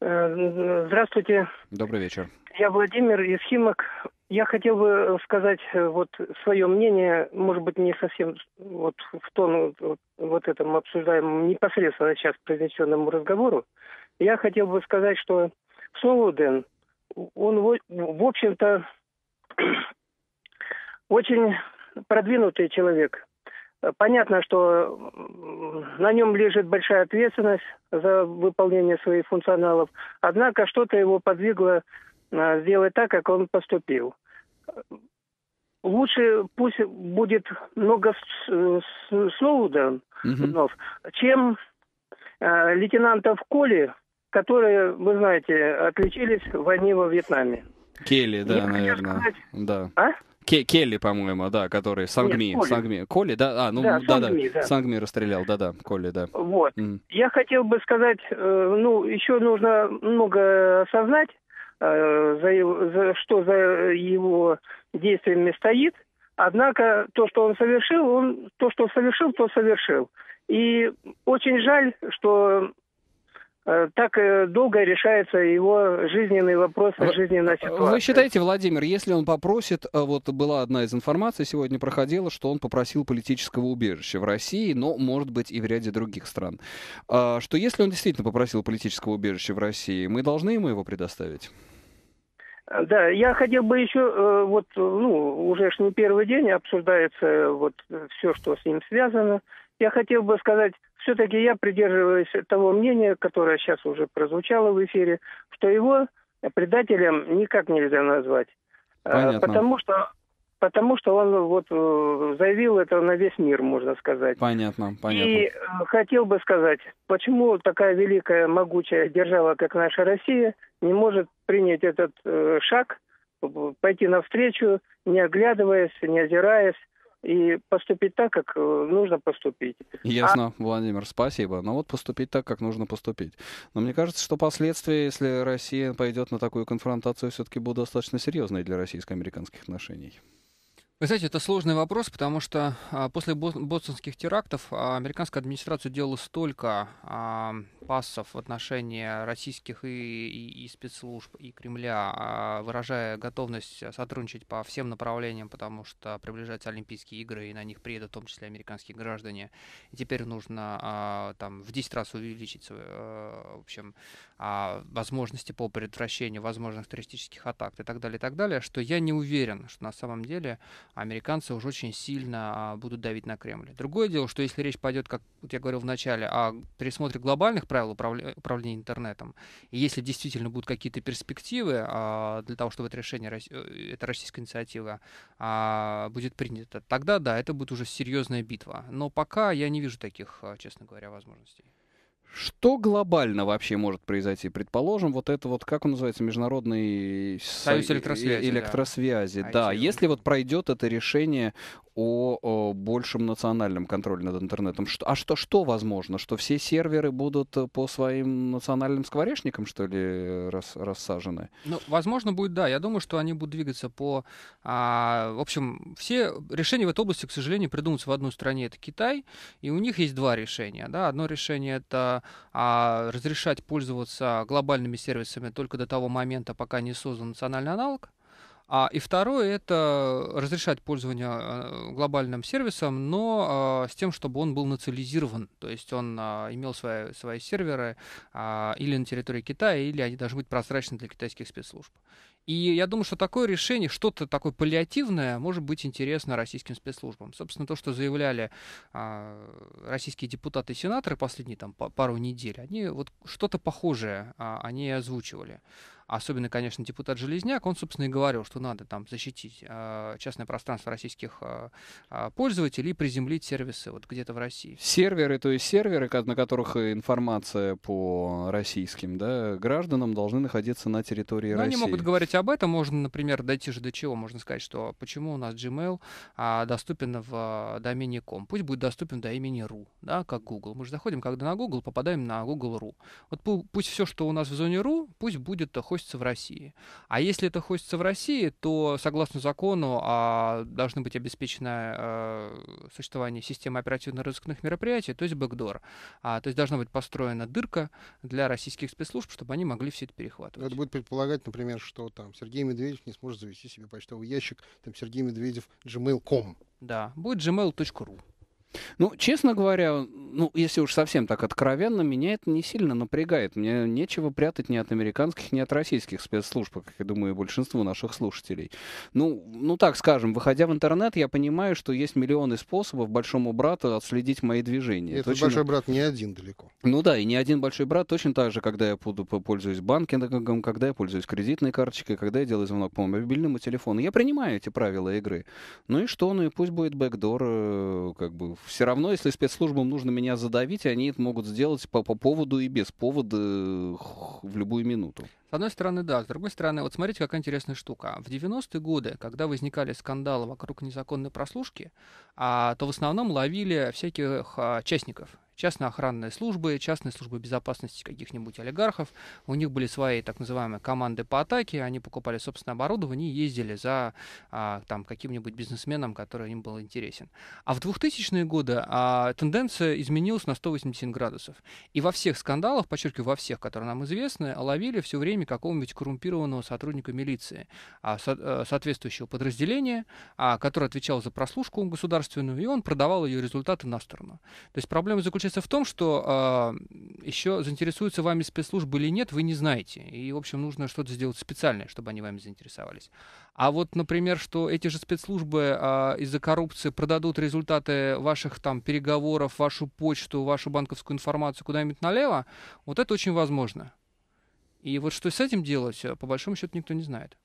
Э, здравствуйте. Добрый вечер. Я Владимир из Химок. я хотел бы сказать э, вот свое мнение, может быть, не совсем вот в тон вот, вот этом обсуждаемому непосредственно сейчас произнесенному разговору. Я хотел бы сказать, что Сноуден, он, в общем-то, очень продвинутый человек. Понятно, что на нем лежит большая ответственность за выполнение своих функционалов, однако что-то его подвигло а, сделать так, как он поступил. Лучше пусть будет много Сноуден вновь, чем э, лейтенантов Коли, которые, вы знаете, отличились в войне во Вьетнаме. Келли, да, Я наверное. Сказать... Да. А? Келли, по-моему, да, который Сангми. Нет, Коли. Сангми. Коли, да? А, ну да, да, Сангми, да. да. Сангми расстрелял, да-да, Коли, да. Вот. Mm. Я хотел бы сказать, э, ну, еще нужно много осознать, э, за, его, за что за его действиями стоит. Однако то, что он совершил, он то, что совершил, то совершил. И очень жаль, что так э, долго решается его жизненный вопрос, Вы, жизненная ситуация. Вы считаете, Владимир, если он попросит, э, вот была одна из информаций сегодня проходила, что он попросил политического убежища в России, но, может быть, и в ряде других стран, а, что если он действительно попросил политического убежища в России, мы должны ему его предоставить? Да, я хотел бы еще, вот, ну, уже не первый день обсуждается вот все, что с ним связано. Я хотел бы сказать все-таки я придерживаюсь того мнения, которое сейчас уже прозвучало в эфире, что его предателем никак нельзя назвать. А, Понятно. Потому что потому что он вот э, заявил это на весь мир, можно сказать. Понятно, понятно. И э, хотел бы сказать, почему такая великая, могучая держава, как наша Россия, не может принять этот э, шаг, пойти навстречу, не оглядываясь, не озираясь, и поступить так, как э, нужно поступить. Ясно, а... Владимир, спасибо. Ну вот поступить так, как нужно поступить. Но мне кажется, что последствия, если Россия пойдет на такую конфронтацию, все-таки будут достаточно серьезные для российско-американских отношений. Вы знаете, это сложный вопрос, потому что а, после боцинских терактов а, американская администрация делала столько а, пассов в отношении российских и, и, и спецслужб, и Кремля, выражая готовность сотрудничать по всем направлениям, потому что приближаются Олимпийские игры, и на них приедут в том числе американские граждане. И теперь нужно там в 10 раз увеличить в общем, возможности по предотвращению возможных террористических атак и так далее, и так далее, что я не уверен, что на самом деле американцы уже очень сильно а, будут давить на Кремль. Другое дело, что если речь пойдет, как вот я говорил в начале, о пересмотре глобальных правил управления интернетом, и если действительно будут какие-то перспективы а, для того, чтобы это решение, э, эта российская инициатива а, будет принята, тогда да, это будет уже серьезная битва. Но пока я не вижу таких, честно говоря, возможностей. Что глобально вообще может произойти? Предположим, вот это вот, как он называется, международный союз электросвязи. электросвязи. Да, да. если вот пройдет это решение о, о большем национальном контроле над интернетом. Что, а что, что возможно? Что все серверы будут э, по своим национальным скворечникам, что ли, рас, рассажены? Ну, возможно, будет, да. Я думаю, что они будут двигаться по... А, в общем, все решения в этой области, к сожалению, придумываются в одной стране, это Китай, и у них есть два решения. Да? Одно решение — это а, разрешать пользоваться глобальными сервисами только до того момента, пока не создан национальный аналог, а, и второе это разрешать пользование э, глобальным сервисом, но а, с тем, чтобы он был национализирован, то есть он а, имел свои, свои серверы а, или на территории Китая, или они должны быть прозрачны для китайских спецслужб. И я думаю, что такое решение, что-то такое паллиативное, может быть интересно российским спецслужбам. Собственно, то, что заявляли а, российские депутаты и сенаторы последние там, пару недель, они вот что-то похожее а, они озвучивали особенно, конечно, депутат Железняк, он, собственно, и говорил, что надо там защитить э, частное пространство российских э, пользователей и приземлить сервисы вот где-то в России. Серверы, то есть серверы, на которых информация по российским да, гражданам должны находиться на территории Но России. Они могут говорить об этом, можно, например, дойти же до чего, можно сказать, что почему у нас Gmail а, доступен в домене .com, пусть будет доступен до имени .ru, да, как Google. Мы же заходим, когда на Google, попадаем на Google.ru. Вот пусть все, что у нас в зоне .ru, пусть будет хоститься в России. А если это хостится в России, то согласно закону а, должны быть обеспечено а, существование системы оперативно-розыскных мероприятий, то есть бэкдор. А, то есть должна быть построена дырка для российских спецслужб, чтобы они могли все это перехватывать. Это будет предполагать, например, что там Сергей Медведев не сможет завести себе почтовый ящик, там Сергей Медведев gmail.com. Да, будет gmail.ru. Ну, честно говоря, ну, если уж совсем так откровенно, меня это не сильно напрягает. Мне нечего прятать ни от американских, ни от российских спецслужб, как я думаю, большинству наших слушателей. Ну, ну так скажем, выходя в интернет, я понимаю, что есть миллионы способов большому брату отследить мои движения. И этот точно... большой брат не один далеко. Ну да, и не один большой брат, точно так же, когда я буду пользуюсь банкингом, когда я пользуюсь кредитной карточкой, когда я делаю звонок по мобильному телефону. Я принимаю эти правила игры. Ну и что? Ну и пусть будет бэкдор, э, как бы все равно, если спецслужбам нужно меня задавить, они это могут сделать по, по поводу и без повода в любую минуту. С одной стороны, да. С другой стороны, вот смотрите, какая интересная штука. В 90-е годы, когда возникали скандалы вокруг незаконной прослушки, а, то в основном ловили всяких а, частников частные охранные службы, частные службы безопасности каких-нибудь олигархов. У них были свои так называемые команды по атаке, они покупали собственное оборудование и ездили за а, там, каким-нибудь бизнесменом, который им был интересен. А в 2000-е годы а, тенденция изменилась на 180 градусов. И во всех скандалах, подчеркиваю, во всех, которые нам известны, ловили все время какого-нибудь коррумпированного сотрудника милиции, а, со, а, соответствующего подразделения, а, который отвечал за прослушку государственную, и он продавал ее результаты на сторону. То есть проблема заключается заключается в том, что э, а, еще заинтересуются вами спецслужбы или нет, вы не знаете. И, в общем, нужно что-то сделать специальное, чтобы они вами заинтересовались. А вот, например, что эти же спецслужбы э, из-за коррупции продадут результаты ваших там переговоров, вашу почту, вашу банковскую информацию куда-нибудь налево, вот это очень возможно. И вот что с этим делать, по большому счету, никто не знает.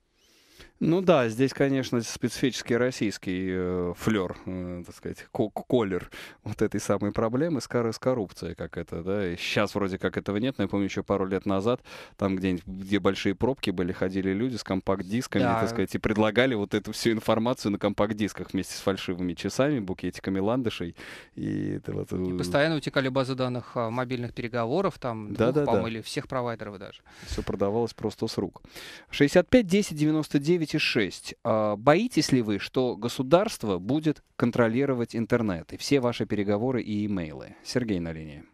Ну да, здесь, конечно, специфический российский э, флер, э, так сказать, колер вот этой самой проблемы с, кор- с коррупцией, как это, да. И сейчас вроде как этого нет, но я помню еще пару лет назад, там где где большие пробки были, ходили люди с компакт-дисками, да. так сказать, и предлагали вот эту всю информацию на компакт-дисках вместе с фальшивыми часами, букетиками ландышей. И, это вот... и э, постоянно утекали базы данных а, мобильных переговоров, там, да, двух, да, да. или всех провайдеров даже. Все продавалось просто с рук. 65 10 99 9,6. А боитесь ли вы, что государство будет контролировать интернет и все ваши переговоры и имейлы? Сергей на линии.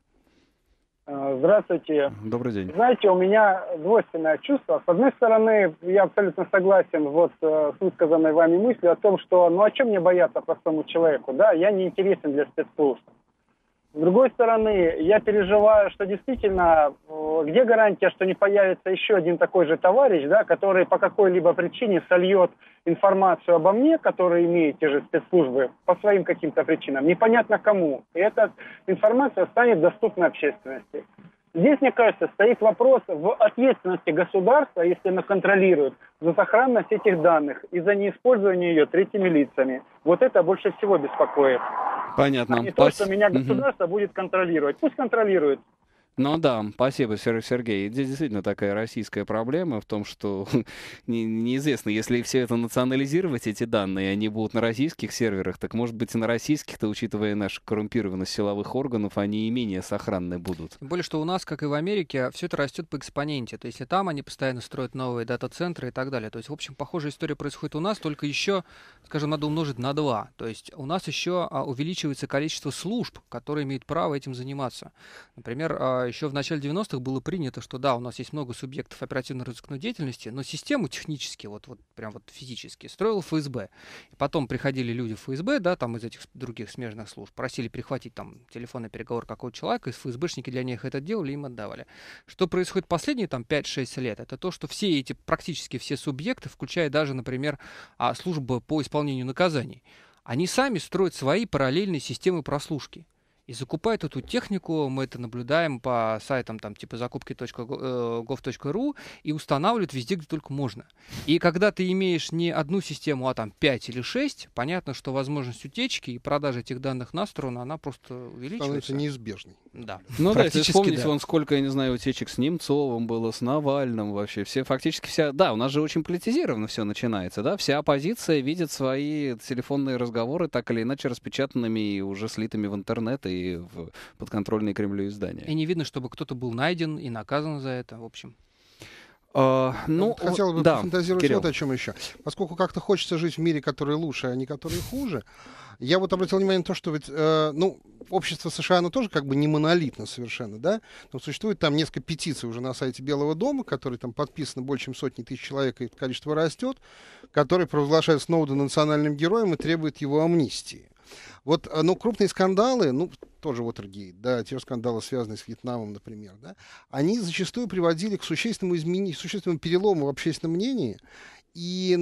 А, здравствуйте. Добрый день. Знаете, у меня двойственное чувство. С одной стороны, я абсолютно согласен вот э, с высказанной вами мыслью о том, что ну о чем мне бояться простому человеку, да, я не интересен для спецслужб. С другой стороны, я переживаю, что действительно, э, где гарантия, что не появится еще один такой же товарищ, да, который по какой-либо причине сольет информацию обо мне, которую имеют те же спецслужбы, по своим каким-то причинам, непонятно кому. И эта информация станет доступна общественности. Здесь, мне кажется, стоит вопрос в ответственности государства, если оно контролирует, за сохранность этих данных и за неиспользование ее третьими лицами. Вот это больше всего беспокоит. Понятно. А не то, что меня государство угу. будет контролировать. Пусть контролирует. Ну да, спасибо, Сергей. Здесь действительно такая российская проблема в том, что не, неизвестно, если все это национализировать, эти данные, они будут на российских серверах, так может быть и на российских-то, учитывая нашу коррумпированность силовых органов, они и менее сохранны будут. Более, что у нас, как и в Америке, все это растет по экспоненте. То есть, если там они постоянно строят новые дата-центры и так далее. То есть, в общем, похожая история происходит у нас, только еще, скажем, надо умножить на два. То есть, у нас еще а, увеличивается количество служб, которые имеют право этим заниматься. Например, а, еще в начале 90-х было принято, что да, у нас есть много субъектов оперативно-розыскной деятельности, но систему технически, вот, вот прям вот физически строил ФСБ. И потом приходили люди в ФСБ, да, там из этих других смежных служб, просили перехватить там телефонный переговор какого-то человека, и ФСБшники для них это делали, им отдавали. Что происходит последние там 5-6 лет? Это то, что все эти, практически все субъекты, включая даже, например, а, службы по исполнению наказаний, они сами строят свои параллельные системы прослушки и закупают эту технику, мы это наблюдаем по сайтам там типа закупки.gov.ru и устанавливают везде, где только можно. И когда ты имеешь не одну систему, а там 5 или 6, понятно, что возможность утечки и продажи этих данных на сторону, она просто увеличивается. Становится неизбежной. Да. Ну да, если вспомнить, да. вон сколько, я не знаю, утечек с Немцовым было, с Навальным вообще, все фактически вся, да, у нас же очень политизировано все начинается, да, вся оппозиция видит свои телефонные разговоры так или иначе распечатанными и уже слитыми в интернет и в подконтрольные Кремлю издания. И не видно, чтобы кто-то был найден и наказан за это, в общем. А, ну, Хотел бы да, пофантазировать Кирилл. вот о чем еще. Поскольку как-то хочется жить в мире, который лучше, а не который хуже, я вот обратил внимание на то, что ведь, э, ну, общество США, оно тоже как бы не монолитно совершенно, да? Но существует там несколько петиций уже на сайте Белого дома, которые там подписаны больше, чем сотни тысяч человек, и это количество растет, которые провозглашают Сноудена национальным героем и требуют его амнистии. Вот, э, ну, крупные скандалы, ну, тоже Уотергейт, да, те скандалы, связанные с Вьетнамом, например, да, они зачастую приводили к существенному изменению, существенному перелому в общественном мнении, и,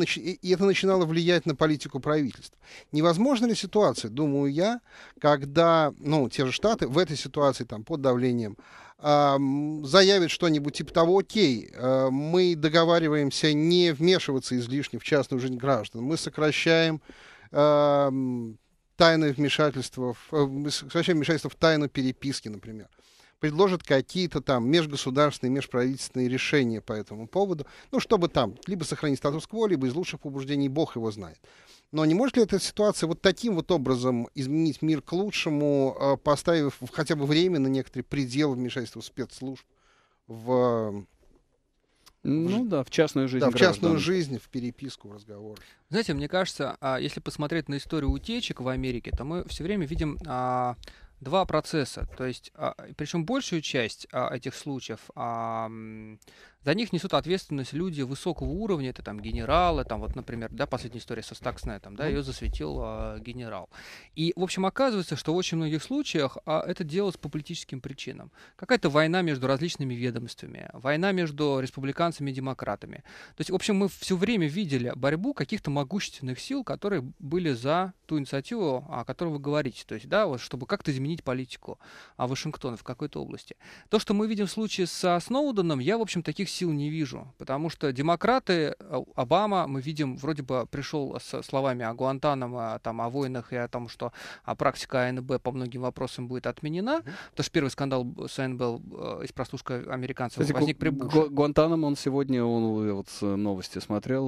и это начинало влиять на политику правительства. Невозможна ли ситуация, думаю я, когда, ну, те же Штаты в этой ситуации, там, под давлением, ам, заявят что-нибудь типа того, окей, э, мы договариваемся не вмешиваться излишне в частную жизнь граждан, мы сокращаем тайное вмешательство, в, э, сокращаем вмешательство в тайну переписки, например предложат какие-то там межгосударственные, межправительственные решения по этому поводу, ну, чтобы там либо сохранить статус-кво, либо из лучших побуждений Бог его знает. Но не может ли эта ситуация вот таким вот образом изменить мир к лучшему, э, поставив хотя бы временно некоторый предел вмешательства спецслужб в, Ну да, в частную жизнь да, в частную граждан. жизнь, в переписку, в разговор? Знаете, мне кажется, а, если посмотреть на историю утечек в Америке, то мы все время видим а, два процесса. То есть, причем большую часть а, этих случаев а, за них несут ответственность люди высокого уровня, это там генералы, там вот, например, да, последняя история со Стакснетом, да, ее засветил а, генерал. И, в общем, оказывается, что в очень многих случаях а, это делалось по политическим причинам. Какая-то война между различными ведомствами, война между республиканцами и демократами. То есть, в общем, мы все время видели борьбу каких-то могущественных сил, которые были за ту инициативу, о которой вы говорите. То есть, да, вот, чтобы как-то изменить политику а, Вашингтона в какой-то области. То, что мы видим в случае со Сноуденом, я, в общем, таких сил не вижу. Потому что демократы, а, Обама, мы видим, вроде бы пришел со словами о Гуантанамо, там, о войнах и о том, что а, практика АНБ по многим вопросам будет отменена. Потому что первый скандал с АНБ э, из прослушка американцев Кстати, возник при Буше. Гу- Гуантанамо он сегодня, он я вот новости смотрел,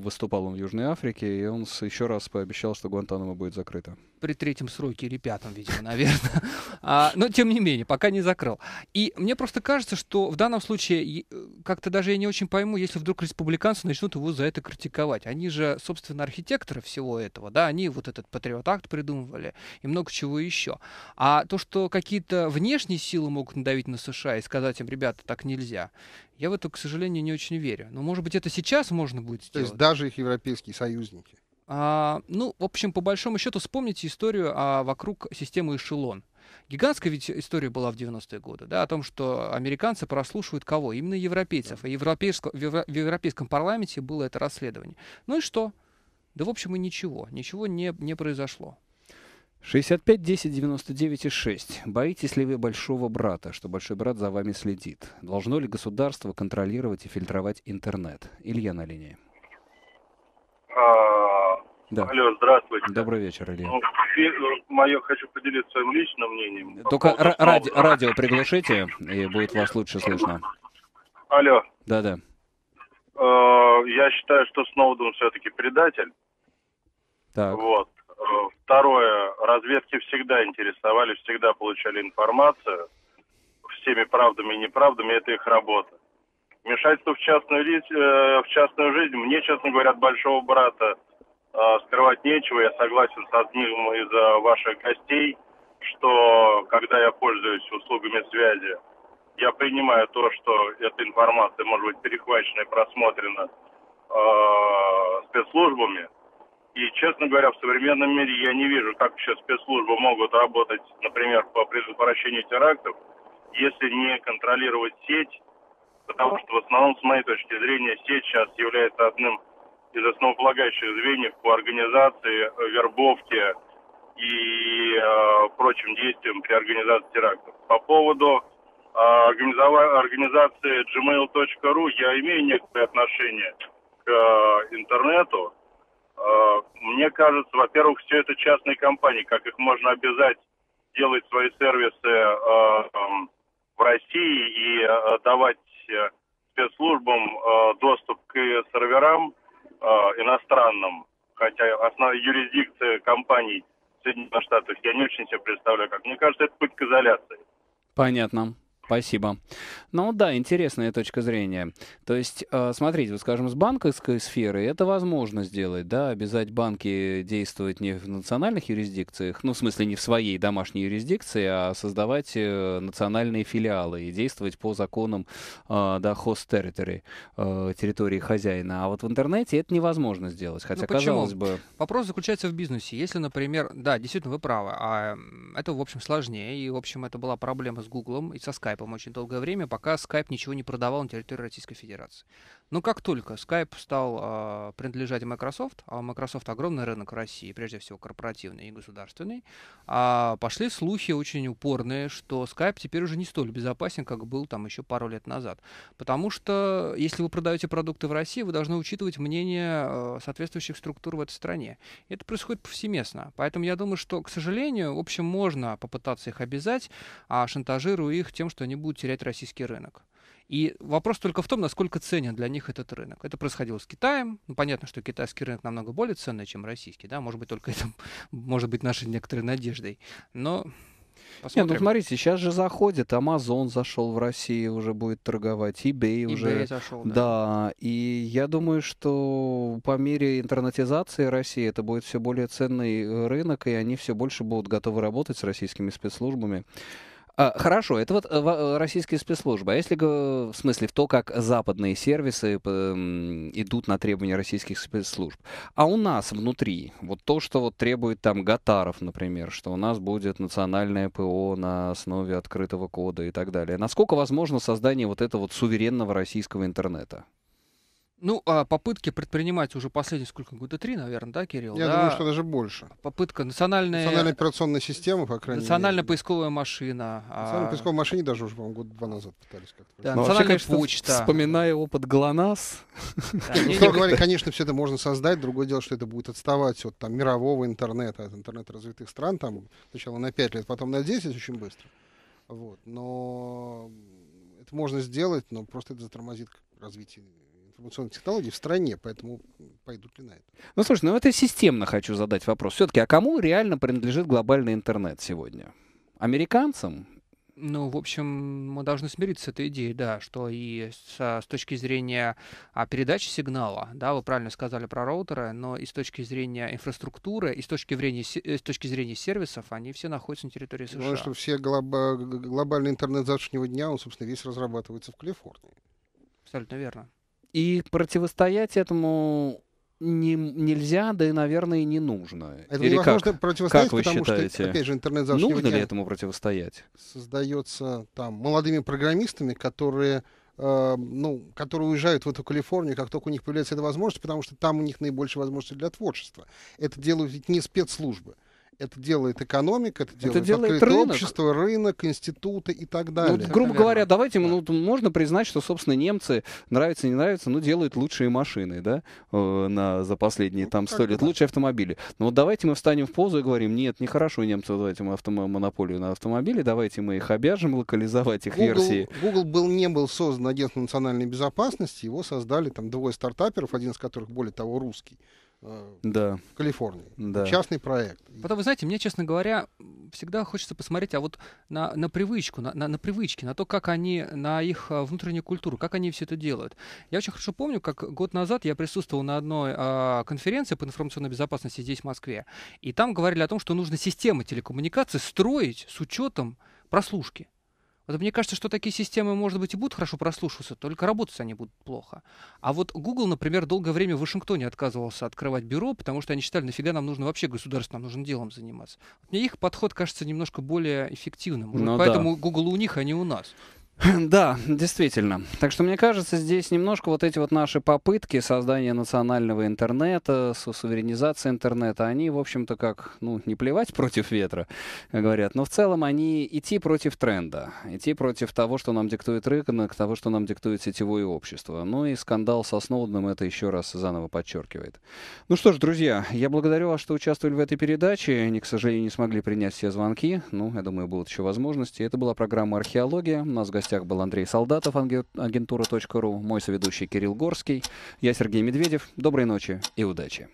выступал он в Южной Африке, и он еще раз пообещал, что Гуантанамо будет закрыто. При третьем сроке или пятом, видимо, наверное. А, но тем не менее, пока не закрыл. И мне просто кажется, что в данном случае э, как-то даже я не очень пойму, если вдруг республиканцы начнут его за это критиковать. Они же, собственно, архитекторы всего этого, да, они вот этот патриот-акт придумывали и много чего еще. А то, что какие-то внешние силы могут надавить на США и сказать им, ребята, так нельзя, я в это, к сожалению, не очень верю. Но, может быть, это сейчас можно будет То сделать. есть даже их европейские союзники. А, ну, в общем, по большому счету, вспомните историю а, вокруг системы эшелон. Гигантская ведь история была в 90-е годы, да, о том, что американцы прослушивают кого? Именно европейцев. И европейско- в евро- в Европейском парламенте было это расследование. Ну и что? Да, в общем, и ничего. Ничего не, не произошло. 65 10 99 и 6. Боитесь ли вы большого брата, что большой брат за вами следит? Должно ли государство контролировать и фильтровать интернет? Илья на линии. Да. Алло, здравствуйте. Добрый вечер, Илья. Ну, мое хочу поделиться своим личным мнением. по Только ра- ради- радио приглушите, и будет вас лучше слышно. Алло, Да-да. э, я считаю, что Сноуден все-таки предатель. Так. Вот. Э, Второе, разведки всегда интересовали, всегда получали информацию всеми правдами и неправдами, это их работа. Вмешательство в частную, э, в частную жизнь, мне, честно говоря, от большого брата э, скрывать нечего. Я согласен с одним из э, ваших гостей, что когда я пользуюсь услугами связи, я принимаю то, что эта информация может быть перехвачена и просмотрена э, спецслужбами. И, честно говоря, в современном мире я не вижу, как еще спецслужбы могут работать, например, по предотвращению терактов, если не контролировать сеть, потому что в основном, с моей точки зрения, сеть сейчас является одним из основополагающих звеньев по организации, э, вербовке и э, прочим действиям при организации терактов. По поводу э, организации gmail.ru я имею некоторое отношение к э, интернету. Э, Мне кажется, во-первых, все это частные компании, как их можно обязать делать свои сервисы э, эм, в России и э, давать э, спецслужбам э, доступ к серверам э, иностранным, хотя основная юрисдикция компаний в Соединенных Штатах я не очень себе представляю, как. Мне кажется, это путь к изоляции. Понятно. Спасибо. Ну да, интересная точка зрения. То есть, э, смотрите, вот скажем, с банковской сферы это возможно сделать, да, обязать банки действовать не в национальных юрисдикциях, ну, в смысле, не в своей домашней юрисдикции, а создавать э, национальные филиалы и действовать по законам, э, да, host territory, территории хозяина. А вот в интернете это невозможно сделать, хотя, ну, казалось бы... Вопрос заключается в бизнесе. Если, например, да, действительно, вы правы, а это, в общем, сложнее, и, в общем, это была проблема с Гуглом и со Skype Skype очень долгое время, пока Skype ничего не продавал на территории Российской Федерации. Но как только Skype стал э, принадлежать Microsoft, а Microsoft огромный рынок в России, прежде всего корпоративный и государственный, э, пошли слухи очень упорные, что Skype теперь уже не столь безопасен, как был там еще пару лет назад. Потому что если вы продаете продукты в России, вы должны учитывать мнение э, соответствующих структур в этой стране. И это происходит повсеместно. Поэтому я думаю, что, к сожалению, в общем, можно попытаться их обязать, а шантажируя их тем, что они будут терять российский рынок. И вопрос только в том, насколько ценен для них этот рынок. Это происходило с Китаем. Ну, понятно, что китайский рынок намного более ценный, чем российский. Да? Может быть, только это может быть нашей некоторой надеждой. Но Посмотрим. Нет, ну смотрите, сейчас же заходит, Amazon зашел в Россию, уже будет торговать, eBay, eBay уже. зашел, да. Да, и я думаю, что по мере интернетизации России это будет все более ценный рынок, и они все больше будут готовы работать с российскими спецслужбами. А, хорошо, это вот э, э, российские спецслужбы. А если в смысле в то, как западные сервисы идут на требования российских спецслужб, а у нас внутри вот то, что вот требует там Гатаров, например, что у нас будет национальное ПО на основе открытого кода и так далее. Насколько возможно создание вот этого вот суверенного российского интернета? Ну, а попытки предпринимать уже последние сколько, года три, наверное, да, Кирилл? Я да? думаю, что даже больше. Попытка национальная... Национальная операционная система, по крайней национальная мере. поисковая машина. Национальная а... поисковая машина даже уже, по-моему, год два назад пытались как-то. Да, национальная вообще, почта. Вспоминая опыт ГЛОНАСС... Ну, говоря, конечно, все это можно создать. Другое дело, что это будет отставать от там, мирового интернета, от интернета развитых стран. Там сначала на 5 лет, потом на 10 очень быстро. Вот. Но это можно сделать, но просто это затормозит развитие информационных технологий в стране, поэтому пойдут ли на это? Ну, слушай, ну это системно хочу задать вопрос. Все-таки, а кому реально принадлежит глобальный интернет сегодня? Американцам ну, в общем, мы должны смириться с этой идеей, да, что и с, с точки зрения а, передачи сигнала, да, вы правильно сказали про роутеры, но и с точки зрения инфраструктуры, и с точки зрения, э, с точки зрения сервисов, они все находятся на территории США. Потому что все глоба- глобальный интернет завтрашнего дня, он, собственно, весь разрабатывается в Калифорнии. Абсолютно верно. И противостоять этому не, нельзя, да и, наверное, не нужно. Это Или невозможно как, противостоять, как вы потому считаете, что, опять же, интернет Нужно ли этому противостоять? Создается там молодыми программистами, которые э, ну, которые уезжают в эту Калифорнию, как только у них появляется эта возможность, потому что там у них наибольшие возможности для творчества. Это делают ведь не спецслужбы это делает экономика, это делает, это делает открытое рынок. общество, рынок, институты и так ну, далее. Ну, грубо говоря, давайте, ну, можно признать, что, собственно, немцы, нравится, не нравится, ну, делают лучшие машины, да, э, на, за последние ну, там сто лет, да. лучшие автомобили. Но вот давайте мы встанем в позу и говорим, нет, нехорошо немцы давайте мы автом- монополию на автомобили, давайте мы их обяжем локализовать, их Google, версии. Google был, не был создан агентством национальной безопасности, его создали там двое стартаперов, один из которых, более того, русский. Э, да. в Калифорнии. Да. Частный проект. Потом, вы знаете, мне, честно говоря, всегда хочется посмотреть а вот на, на привычку, на, на, на привычки, на то, как они, на их а, внутреннюю культуру, как они все это делают. Я очень хорошо помню, как год назад я присутствовал на одной а, конференции по информационной безопасности здесь, в Москве, и там говорили о том, что нужно системы телекоммуникации строить с учетом прослушки. Вот мне кажется, что такие системы, может быть, и будут хорошо прослушиваться, только работать они будут плохо. А вот Google, например, долгое время в Вашингтоне отказывался открывать бюро, потому что они считали, нафига нам нужно вообще государство, нам нужно делом заниматься. Мне их подход кажется немножко более эффективным. Может, ну, поэтому да. Google у них, а не у нас. Да, действительно. Так что мне кажется, здесь немножко вот эти вот наши попытки создания национального интернета, суверенизации интернета, они, в общем-то, как, ну, не плевать против ветра, как говорят, но в целом они идти против тренда, идти против того, что нам диктует рынок, того, что нам диктует сетевое общество. Ну и скандал со Сноуденом это еще раз заново подчеркивает. Ну что ж, друзья, я благодарю вас, что участвовали в этой передаче. Они, к сожалению, не смогли принять все звонки. Ну, я думаю, будут еще возможности. Это была программа «Археология». У нас в гостях гостях был Андрей Солдатов, агентура.ру, мой соведущий Кирилл Горский, я Сергей Медведев. Доброй ночи и удачи.